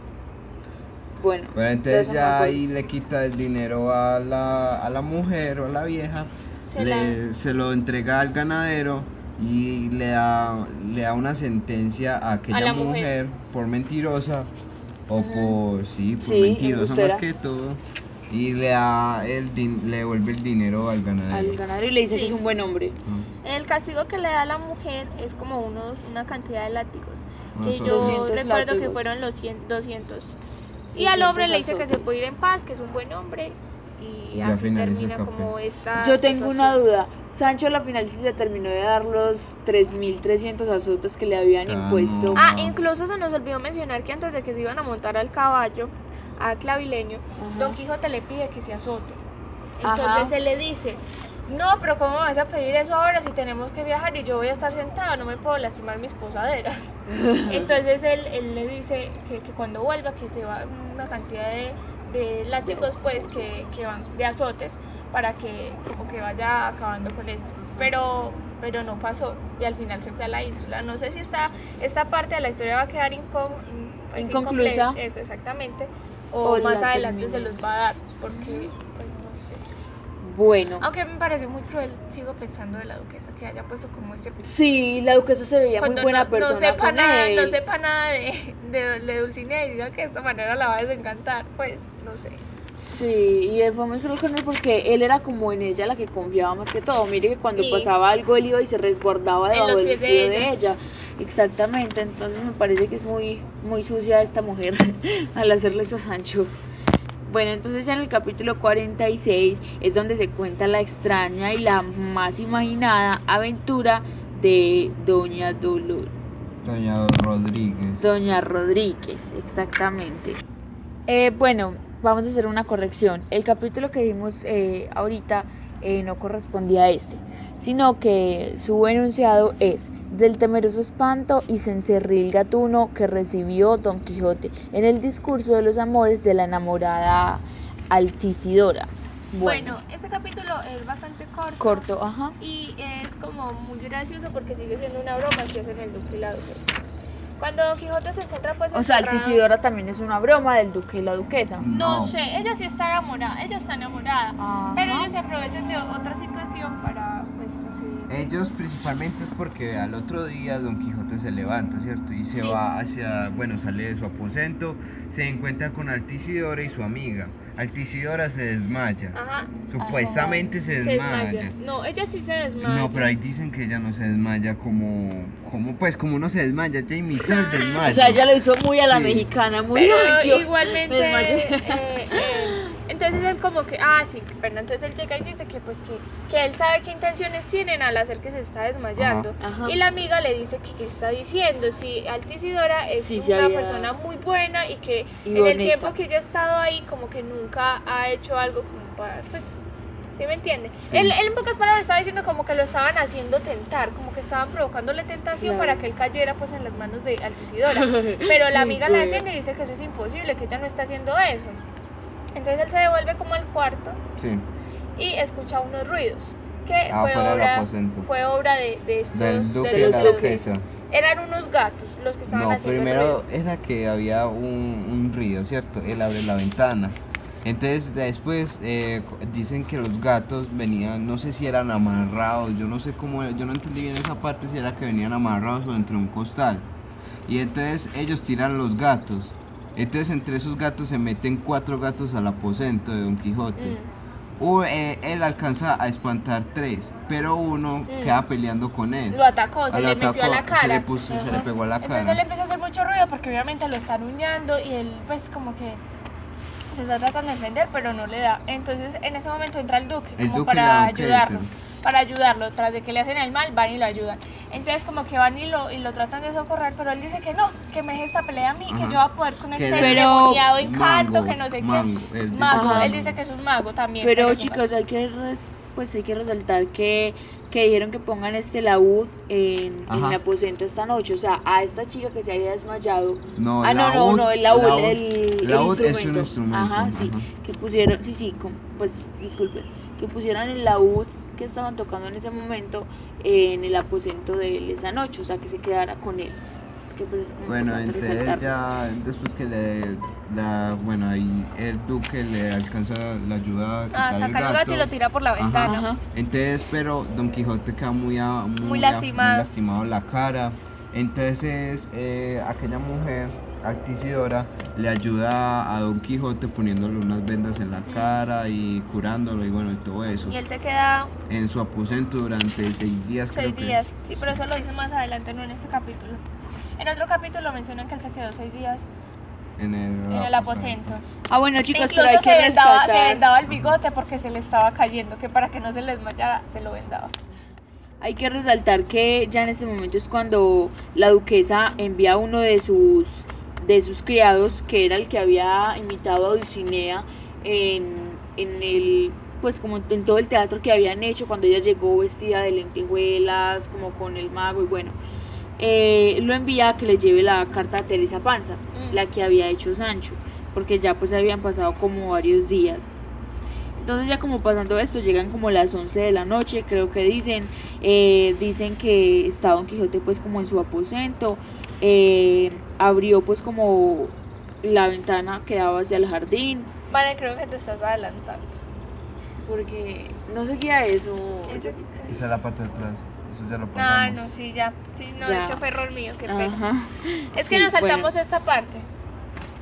Bueno, de entonces ya ahí le quita el dinero a la, a la mujer o a la vieja, Se le- se lo entrega al ganadero y le da, le da una sentencia a aquella la mujer. mujer. por mentirosa o por, sí, por Sí, mentirosa más que todo. Y le da el din- le devuelve el dinero al ganadero. al ganadero y le dice que es un buen hombre. Ah, El castigo que le da a la mujer es como unos, una cantidad de látigos. unos Que yo otros. 200 recuerdo que fueron los 100, 200. Y al 200 hombre le dice que se puede ir en paz, que es un buen hombre. Y así termina como esta. Yo tengo una duda. Sancho a la final sí se terminó de dar los 3.300 azotes que le habían Ah, impuesto. no. Ah, incluso se nos olvidó mencionar que antes de que se iban a montar al caballo, a Clavileño, Ajá. Don Quijote le pide que se azote. Ajá. Entonces él le dice, no, pero ¿cómo vas a pedir eso ahora si tenemos que viajar y yo voy a estar sentado? No me puedo lastimar mis posaderas. Entonces él, él le dice que, que cuando vuelva, que se va una cantidad de, de látigos, pues, que, que van de azotes, para que como que vaya acabando con esto. Pero, pero no pasó y al final se fue a la ínsula. No sé si esta, esta parte de la historia va a quedar incon- pues, Inconclusa. Eso, exactamente. O, O más la adelante se los va a dar, porque, pues no sé. Bueno. Aunque me parece muy cruel, sigo pensando de la duquesa que haya puesto como este Sí, la duquesa se veía muy buena no, persona no sepa con nada, él. no sepa nada de, de, de Dulcinea y diga que de esta manera la va a desencantar, pues no sé. Sí, y fue muy cruel con él porque él era como en ella la que confiaba más que todo. Mire que cuando Sí. pasaba algo él iba y se resguardaba debajo del de vestido de ella. ella. Exactamente, entonces me parece que es muy, muy sucia esta mujer al hacerle eso a Sancho. Bueno, entonces ya en el capítulo 46 es donde se cuenta la extraña y la más imaginada aventura de Doña Dolor. Doña Rodríguez. Doña Rodríguez, exactamente. Eh, bueno, vamos a hacer una corrección. El capítulo que dimos eh, ahorita eh, no correspondía a este, sino que su enunciado es del temeroso espanto y cencerril gatuno que recibió Don Quijote en el discurso de los amores de la enamorada Altisidora. Bueno, este capítulo es bastante corto. corto, ajá. Y es como muy gracioso porque sigue siendo una broma que hacen el duque y la. Cuando Don Quijote se encuentra pues O sea, encerrado- Altisidora también es una broma del duque y la duquesa. No No. sé, ella sí está enamorada, ella está enamorada. Ajá. Pero ellos se aprovechan de otra situación para pues así. Ellos principalmente es porque al otro día Don Quijote se levanta, ¿cierto? Y se Sí. va hacia, bueno, sale de su aposento, se encuentra con Altisidora y su amiga. Altisidora se desmaya. Ajá. Supuestamente se Se desmaya. desmaya. No, ella sí se desmaya. No, pero ahí dicen que ella no se desmaya como, como pues como uno se desmaya, ella imitó el desmayo. O sea, ella lo hizo muy a la Sí. mexicana, muy Pero Dios, igualmente, me eh, eh, entonces él como que, ah, sí, pero entonces él llega y dice que pues que, que él sabe qué intenciones tienen al hacer que se está desmayando. Ajá. Y la amiga le dice que qué está diciendo, si Altisidora es Sí, una había- persona muy buena y que Y en el tiempo que ella ha estado ahí como que nunca ha hecho algo como para, pues, ¿sí me entiende? Sí. Él, él en pocas palabras estaba diciendo como que lo estaban haciendo tentar, como que estaban provocándole tentación Claro. para que él cayera pues en las manos de Altisidora. Pero la amiga la defiende y dice que eso es imposible, que ella no está haciendo eso. Entonces él se devuelve como al cuarto Sí, y escucha unos ruidos. Que Ah, fue, obra, fue obra de, de estos del duque de los la duques. duquesa. Eran unos gatos los que estaban No, haciendo primero ruido. era que había un, un ruido, ¿cierto? Él abre la ventana. Entonces después eh, dicen que los gatos venían, no sé si eran amarrados, yo no sé cómo, yo no entendí bien esa parte si era que venían amarrados o dentro de un costal. Y entonces ellos tiran los gatos. Entonces entre esos gatos se meten cuatro gatos al aposento de Don Quijote. Mm. Eh, él alcanza a espantar tres, pero uno Mm. queda peleando con él. Lo atacó, se Ah, le metió a la atacó, Se le, cara. puso- se le pegó a la Entonces cara. él empieza a hacer mucho ruido porque obviamente lo están uñando y él pues como que se está tratando de defender pero no le da. Entonces en ese momento entra el duque El como duque para duquesa. Para ayudarlo, tras de que le hacen el mal, van y lo ayudan. Entonces como que van y lo, y lo tratan de socorrer, pero él dice que no, que me deje esta pelea a mí, que Ajá. yo voy a poder con Que este endemoniado encanto, Mango, que no sé mango, qué. él dice Mago, que él dice que es un mago también. Pero es un chicos, hay que res- pues hay que resaltar que, que dijeron que pongan este laúd en, en Ajá. el aposento esta noche. O sea, a esta chica que se había desmayado. No, ah, no, no, laúd- no, el laúd, laúd- el, el laúd es instrumento. un instrumento. Ajá, sí. Que pusieron, sí, sí, pues disculpen, que pusieran el laúd que estaban tocando en ese momento en el aposento de él esa noche. O sea, que se quedara con él. Que pues es como Bueno, entonces ya después que le, la, bueno, ahí el duque le alcanza la ayuda a Ah, saca el gato y lo tira por la ventana. Ajá. Entonces, pero Don Quijote queda muy, a- muy, Muy a- lastimado. lastimado la cara. Entonces, eh, aquella mujer, Altisidora, le ayuda a Don Quijote poniéndole unas vendas en la cara y curándolo y bueno, y todo eso. Y él se queda En su aposento durante seis días, creo seis que. días. Sí, pero eso lo dice más adelante, no en este capítulo. En otro capítulo mencionan que él se quedó seis días En el, en el aposento. Ah, bueno, chicos, Incluso pero hay se, que vendaba, se vendaba el bigote porque se le estaba cayendo, que para que no se le desmayara, se lo vendaba. Hay que resaltar que ya en ese momento es cuando la duquesa envía a uno de sus de sus criados, que era el que había imitado a Dulcinea en, en el pues como en todo el teatro que habían hecho cuando ella llegó vestida de lentejuelas, como con el mago y bueno, eh, lo envía a que le lleve la carta a Teresa Panza, Mm. la que había hecho Sancho, porque ya pues habían pasado como varios días. Entonces ya como pasando esto, llegan como las 11 de la noche, creo que dicen, eh, dicen que está Don Quijote pues como en su aposento, eh, abrió pues como la ventana que daba hacia el jardín, Vale, creo que te estás adelantando. porque no seguía eso. Esa es la parte de atrás. Eso ya lo Ah, no, sí, ya. Sí, no, Ya. de hecho fue error mío, qué pena. Ajá. Es que Sí, nos saltamos bueno. esta parte.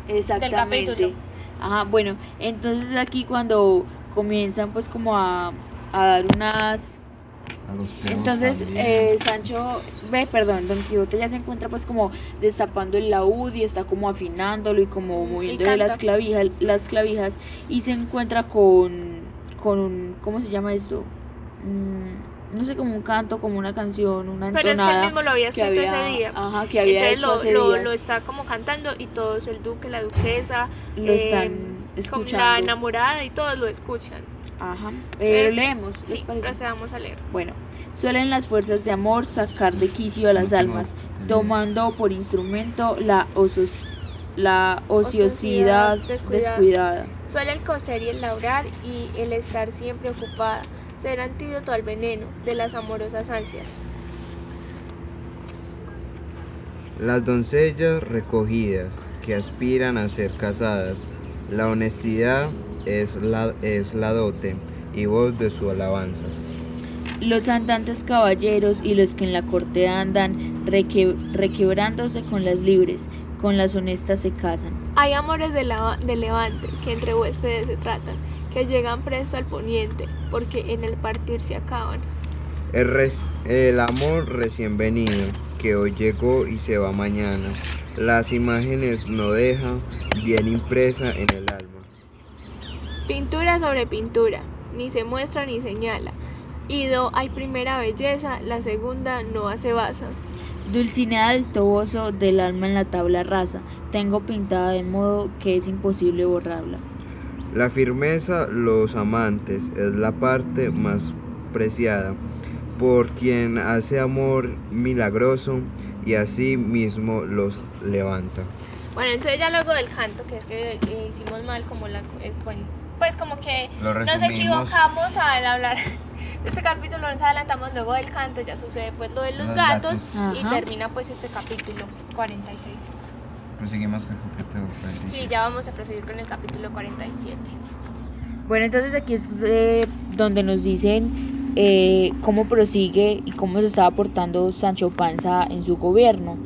Exactamente. capítulo. Ajá, bueno, entonces aquí cuando comienzan pues como a, a dar unas Entonces, eh, Sancho, ve, perdón, Don Quijote ya se encuentra pues como destapando el laúd y está como afinándolo y como moviéndole las clavijas, las clavijas y se encuentra con, con un, ¿cómo se llama esto? Mm, no sé, como un canto, como una canción, una Pero es que él entonada mismo lo había que escrito había, ese día. ajá, que había Entonces hecho lo, hace lo, días. lo está como cantando y todos, el duque, la duquesa, Lo eh, están como la escuchando. enamorada y todos lo escuchan. Ajá. Eh, leemos, ¿les Sí, parece? procedamos a leer. Bueno, suelen las fuerzas de amor sacar de quicio a las almas, tomando por instrumento la, osos, la ociosidad Ociosidad descuidada. descuidada. Suele el coser y el labrar y el estar siempre ocupada, ser antídoto al veneno de las amorosas ansias. Las doncellas recogidas que aspiran a ser casadas, la honestidad es la, es la dote y voz de sus alabanzas. Los andantes caballeros y los que en la corte andan, reque- requebrándose con las libres, con las honestas se casan. Hay amores de, lava- de levante que entre huéspedes se tratan, que llegan presto al poniente, porque en el partir se acaban. El, res- el amor recién venido, que hoy llegó y se va mañana. Las imágenes no deja bien impresa en el alma. Pintura sobre pintura, ni se muestra ni señala. Ido hay primera belleza, la segunda no hace basa. Dulcinea del toboso del alma en la tabla rasa, tengo pintada de modo que es imposible borrarla. La firmeza, los amantes, es la parte más preciada, por quien hace amor milagroso y así mismo los levanta. Bueno, entonces ya luego del canto, que es que eh, hicimos mal como la... el cuen- pues como que nos equivocamos al hablar de este capítulo, nos adelantamos luego del canto, ya sucede pues lo de los, Los gatos, gatos. y termina pues este capítulo 46. Proseguimos con el capítulo Sí, ya vamos a proseguir con el capítulo 47. Bueno, entonces aquí es de donde nos dicen eh, cómo prosigue y cómo se estaba portando Sancho Panza en su gobierno.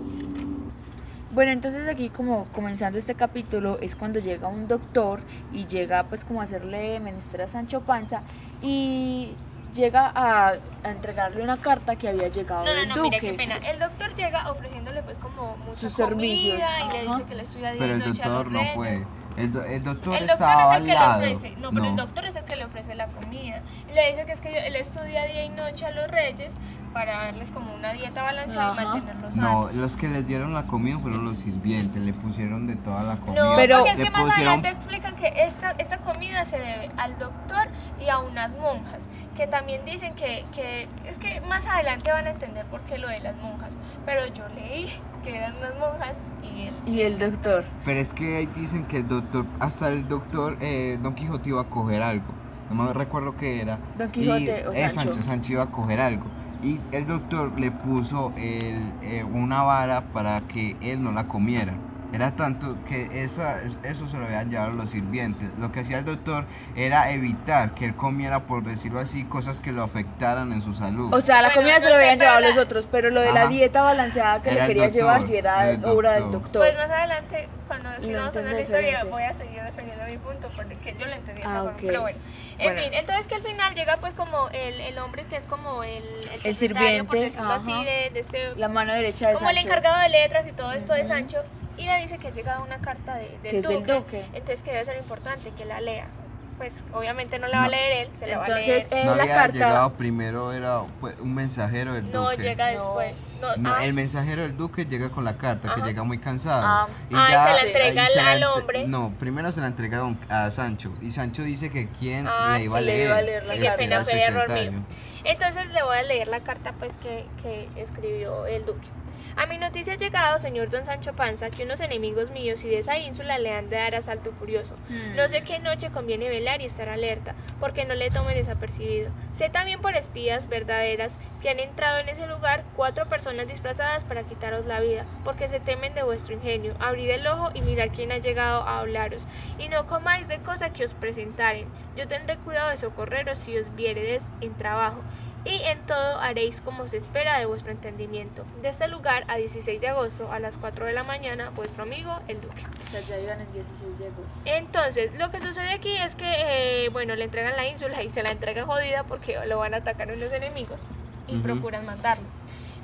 Bueno, entonces aquí como comenzando este capítulo es cuando llega un doctor y llega pues como a hacerle menester a Sancho Panza y llega a, a entregarle una carta que había llegado No, no, del no, duque. mire qué pena. El doctor llega ofreciéndole pues como mucha Sus comida servicios, y le ajá. dice que le estudia día Pero el doctor no fue. El, do- el doctor El doctor estaba es el al que le lado. ofrece, no, pero el doctor es el que le ofrece la comida. Y le dice que es que él estudia día y noche a los reyes para darles como una dieta balanceada Ajá. y mantenerlos No, sanos. los que les dieron la comida fueron los sirvientes, le pusieron de toda la comida. No, Pero- porque es que más pusieron- adelante explican que esta, esta comida se debe al doctor y a unas monjas, que también dicen que, que es que más adelante van a entender por qué lo de las monjas, pero yo leí que eran unas monjas y él... Y el doctor. Pero es que ahí dicen que el doctor, hasta el doctor, eh, Don Quijote iba a coger algo. No me recuerdo qué era. Don Quijote Y- o eh, Sancho. Sancho. Sancho iba a coger algo. Y el doctor le puso eh, una vara para que él no la comiera. Era tanto que esa, es- eso se lo habían llevado los sirvientes. Lo que hacía el doctor era evitar que él comiera, por decirlo así, cosas que lo afectaran en su salud. O sea, la Bueno, comida se no lo habían llevado la- los otros, pero lo de la dieta balanceada que Era le quería doctor, llevar si era obra del doctor. Pues más adelante, cuando sigamos en la historia, diferente. voy a seguir defendiendo mi punto porque yo lo entendí esa Ah, forma. Pero bueno, en Bueno. fin, entonces que al final llega pues como el, el hombre que es como el, el, El secretario, por sirviente, así, de, de este, la mano derecha de como el encargado de letras y todo esto de. Sancho, y le dice que ha llegado una carta de, Que del, es del duque, entonces que debe ser importante que la lea. Pues obviamente no la va a leer él, se la va a Entonces, leer. eh, no la había carta llegado primero, era un mensajero del No, duque. llega No. después. No, No, ah, el mensajero del duque llega con la carta, que llega muy cansado. Ah. Ah, y se la entrega y se al- la al entre- hombre. No, primero se la entrega a, Sancho. Y Sancho dice que quién Ah, le iba a sí, le leer. iba a leer la Sí, que pena, fue error mío. Entonces le voy a leer la carta pues que, que escribió el duque. A mi noticia ha llegado, señor don Sancho Panza, que unos enemigos míos y de esa ínsula le han de dar asalto furioso. Hmm. No sé qué noche conviene velar y estar alerta, porque no le tome desapercibido. Sé también por espías verdaderas que han entrado en ese lugar cuatro personas disfrazadas para quitaros la vida, porque se temen de vuestro ingenio. Abrid el ojo y mirad quién ha llegado a hablaros, y no comáis de cosa que os presentaren. Yo tendré cuidado de socorreros si os viéredes en trabajo. Y en todo haréis como se espera de vuestro entendimiento. De este lugar a 16 de agosto a las 4 de la mañana, vuestro amigo el Duque. O sea, ya iban en 16 de agosto. Entonces, lo que sucede aquí es que, eh, bueno, le entregan la ínsula y se la entregan jodida porque lo van a atacar unos enemigos. y procuran matarlo.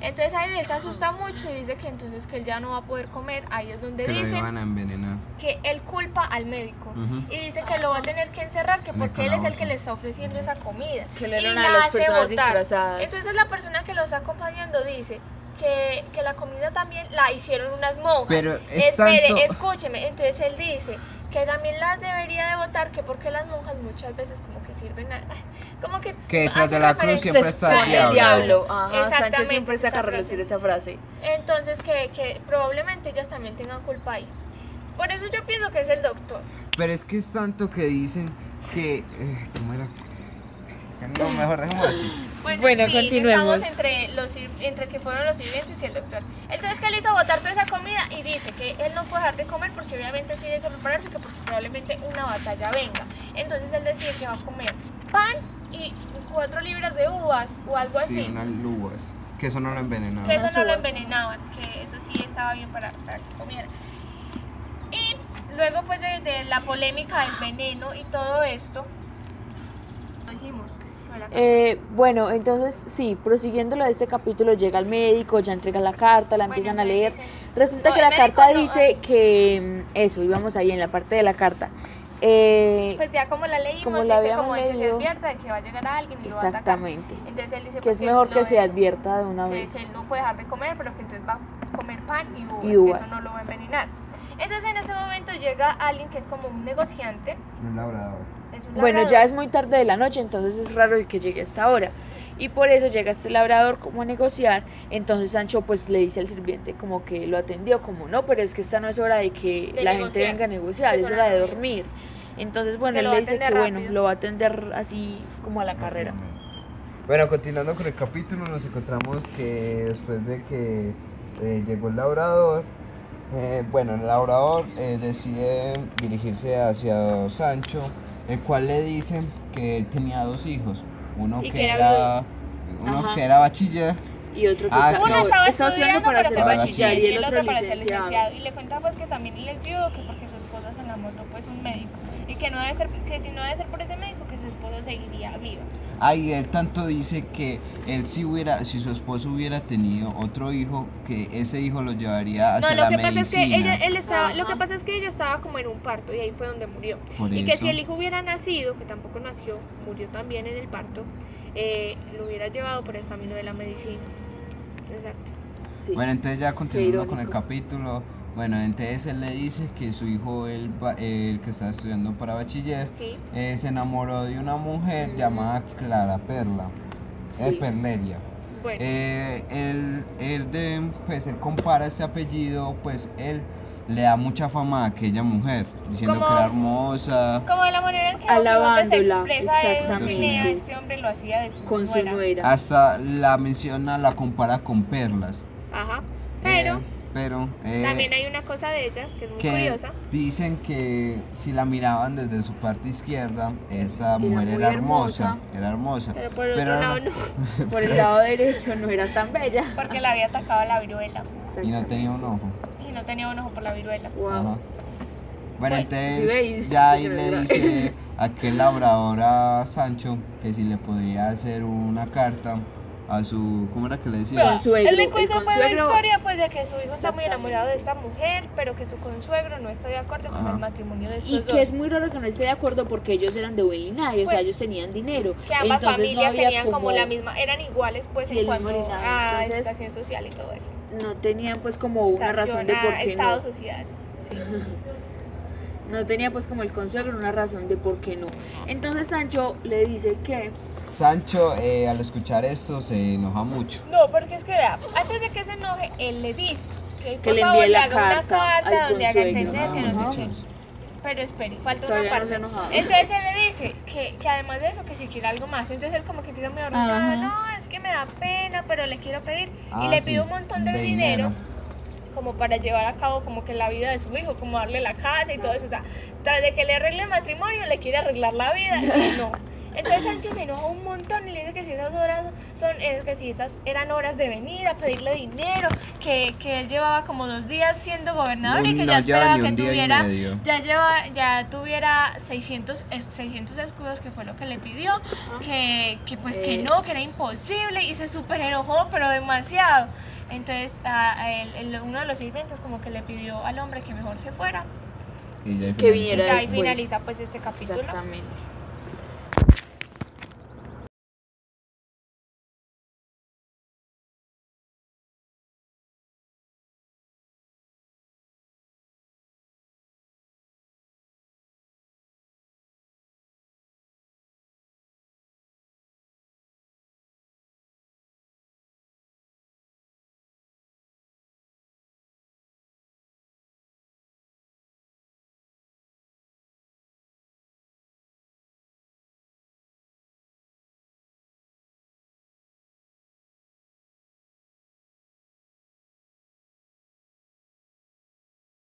Entonces ahí les asusta mucho y dice que entonces que él ya no va a poder comer. Ahí es donde Que lo dicen iban a envenenar. que él culpa al médico y dice que lo va a tener que encerrar, que porque él es el que le está ofreciendo esa comida. Que él era y una de la las hace personas botar. disfrazadas. Entonces la persona que lo está acompañando dice que, que la comida también la hicieron unas monjas. Pero es Espere, tanto- escúcheme. Entonces él dice que también las debería de votar, que porque las monjas muchas veces como sirven a... Como que... Que detrás hacen de la cruz siempre está el diablo. diablo. Ajá, Sánchez siempre saca relucir esa frase. Entonces que, que probablemente ellas también tengan culpa ahí. Por eso yo pienso que es el doctor. Pero es que es tanto que dicen que. eh, ¿Cómo era? No, mejor dejemos así. Bueno, Bueno, en fin, continuemos. Estamos entre, los, entre que fueron los sirvientes y el doctor. Entonces que él hizo botar toda esa comida y dice que él no puede dejar de comer porque obviamente él tiene que prepararse que porque probablemente una batalla venga. Entonces él decide que va a comer pan y cuatro libras de uvas o algo Sí, así. unas luvas. Que eso no lo envenenaban. Que eso no lo uvas. envenenaban, que eso sí estaba bien para, para que comiera. Y luego pues de, de la polémica del veneno y todo esto, lo dijimos. No Eh, bueno, entonces sí, prosiguiendo lo de este capítulo, llega el médico, ya entrega la carta, la Bueno, empiezan a leer. dicen- Resulta No, que la carta no, dice ah. que, mm, eso, íbamos ahí en la parte de la carta. Eh, Pues ya como la leímos, Como dice la habíamos como de que se leído. advierta de que va a llegar a alguien y lo va a exactamente. Entonces él dice Que pues, es mejor no que se advierta de una que, vez. que él no puede dejar de comer, pero que entonces va a comer pan y uvas, Y que uvas. eso no lo va a envenenar. Entonces en ese momento llega alguien que es como un negociante, Un labrador. Es un Bueno, labrador. ya es muy tarde de la noche, entonces es raro que llegue a esta hora. Y por eso llega este labrador como a negociar. Entonces Sancho pues le dice al sirviente como que lo atendió, como no, pero es que esta no es hora de que De la negociar. gente venga a negociar, Es es hora de dormir. Entonces bueno, él le dice que bueno, lo va a atender así como a la carrera. Bueno, continuando con el capítulo, nos encontramos que después de que eh, llegó el labrador, eh, bueno, el labrador eh, decide dirigirse hacia Sancho, el cual le dice que él tenía dos hijos, uno que, que era era, uno Ajá. que era bachiller Y otro que Ah, está, Uno no, estaba está estudiando para para ser bachiller bachiller y el otro para ser licenciado. Y le cuenta pues que también él es viudo, que porque su esposa es en la moto pues un médico. Y que no debe ser, que si no debe ser por ese médico, que su esposa seguiría viva. Ay, él tanto dice que él si hubiera, si su esposo hubiera tenido otro hijo, que ese hijo lo llevaría hacia No, lo la que pasa es medicina. que ella, él estaba, lo que pasa es que ella estaba como en un parto y ahí fue donde murió. Por Y que si el hijo hubiera nacido, que tampoco nació, murió también en el parto, eh, lo hubiera llevado por el camino de la medicina. Exacto. Sí. Bueno, entonces ya continuando con el capítulo, bueno, entonces él le dice que su hijo, el, ba- el que está estudiando para bachiller, Sí. eh, se enamoró de una mujer Mm. llamada Clara Perla, eh, Sí. Perleria. Bueno. Eh, él, él de, pues él compara este apellido, pues él le da mucha fama a aquella mujer, diciendo Como- que era hermosa. Como de la manera en que Alabándola, Quijote se expresa de exactamente. Dulcinea, este hombre lo hacía de su con su nuera. Hasta la menciona, la compara con perlas. Ajá. Pero Eh, pero eh, también hay una cosa de ella que es muy que curiosa. dicen que si la miraban desde su parte izquierda, esa Era mujer era hermosa, hermosa. era hermosa. Pero por el pero otro lado no- Por el lado derecho no era tan bella. porque le había atacado la viruela Y no tenía un ojo. y no tenía un ojo por la viruela. Wow. Ajá. Bueno, Bueno, entonces veis, ya ahí le dice aquel labrador a Sancho que si le podía hacer una carta a su, ¿cómo era que le decía? Pero Consuegro, él le el cuenta pues la historia pues de que su hijo está muy enamorado de esta mujer, pero que su consuegro no está de acuerdo con el matrimonio de estos Y dos. que es muy raro que no esté de acuerdo porque ellos eran de buen linaje, o sea, Pues, ellos tenían dinero. que ambas Entonces, no familias había tenían como... la misma, eran iguales pues Sí, en cuanto linaje, a entonces- situación social y todo eso. No tenían pues como una razón de Estación, por qué estado no. social. No tenía pues como el consuegro una razón de por qué no. Entonces Sancho le dice que Sancho eh, al escuchar esto se enoja mucho. No, porque es que vea, antes de que se enoje, él le dice que, Que le favor, envíe la haga una carta carta al donde haga entender Ah, que no sé. Pero espere, falta Todavía una no se parte. enojado. Entonces él le dice que, que además de eso, que si quiere algo más. Entonces él como que empieza muy arrechado, Ajá. no, es que me da pena, pero le quiero pedir. Ah, y le sí, pide un montón de, de dinero, dinero. como para llevar a cabo como que la vida de su hijo, como darle la casa y todo eso. O sea, tras de que le arregle el matrimonio, le quiere arreglar la vida y no. Entonces Sancho se enojó un montón y le dice que si esas horas son, eh, que si esas eran horas de venir a pedirle dinero, que, que él llevaba como dos días siendo gobernador y que ya esperaba que tuviera, ya lleva, ya tuviera 600, es- 600 escudos que fue lo que le pidió, que, que pues que no, que era imposible y se súper enojó, pero demasiado. Entonces a- a él- el- uno de los sirvientes como que le pidió al hombre que mejor se fuera. Y ya Que viniera Ya ahí finaliza pues este capítulo. Exactamente.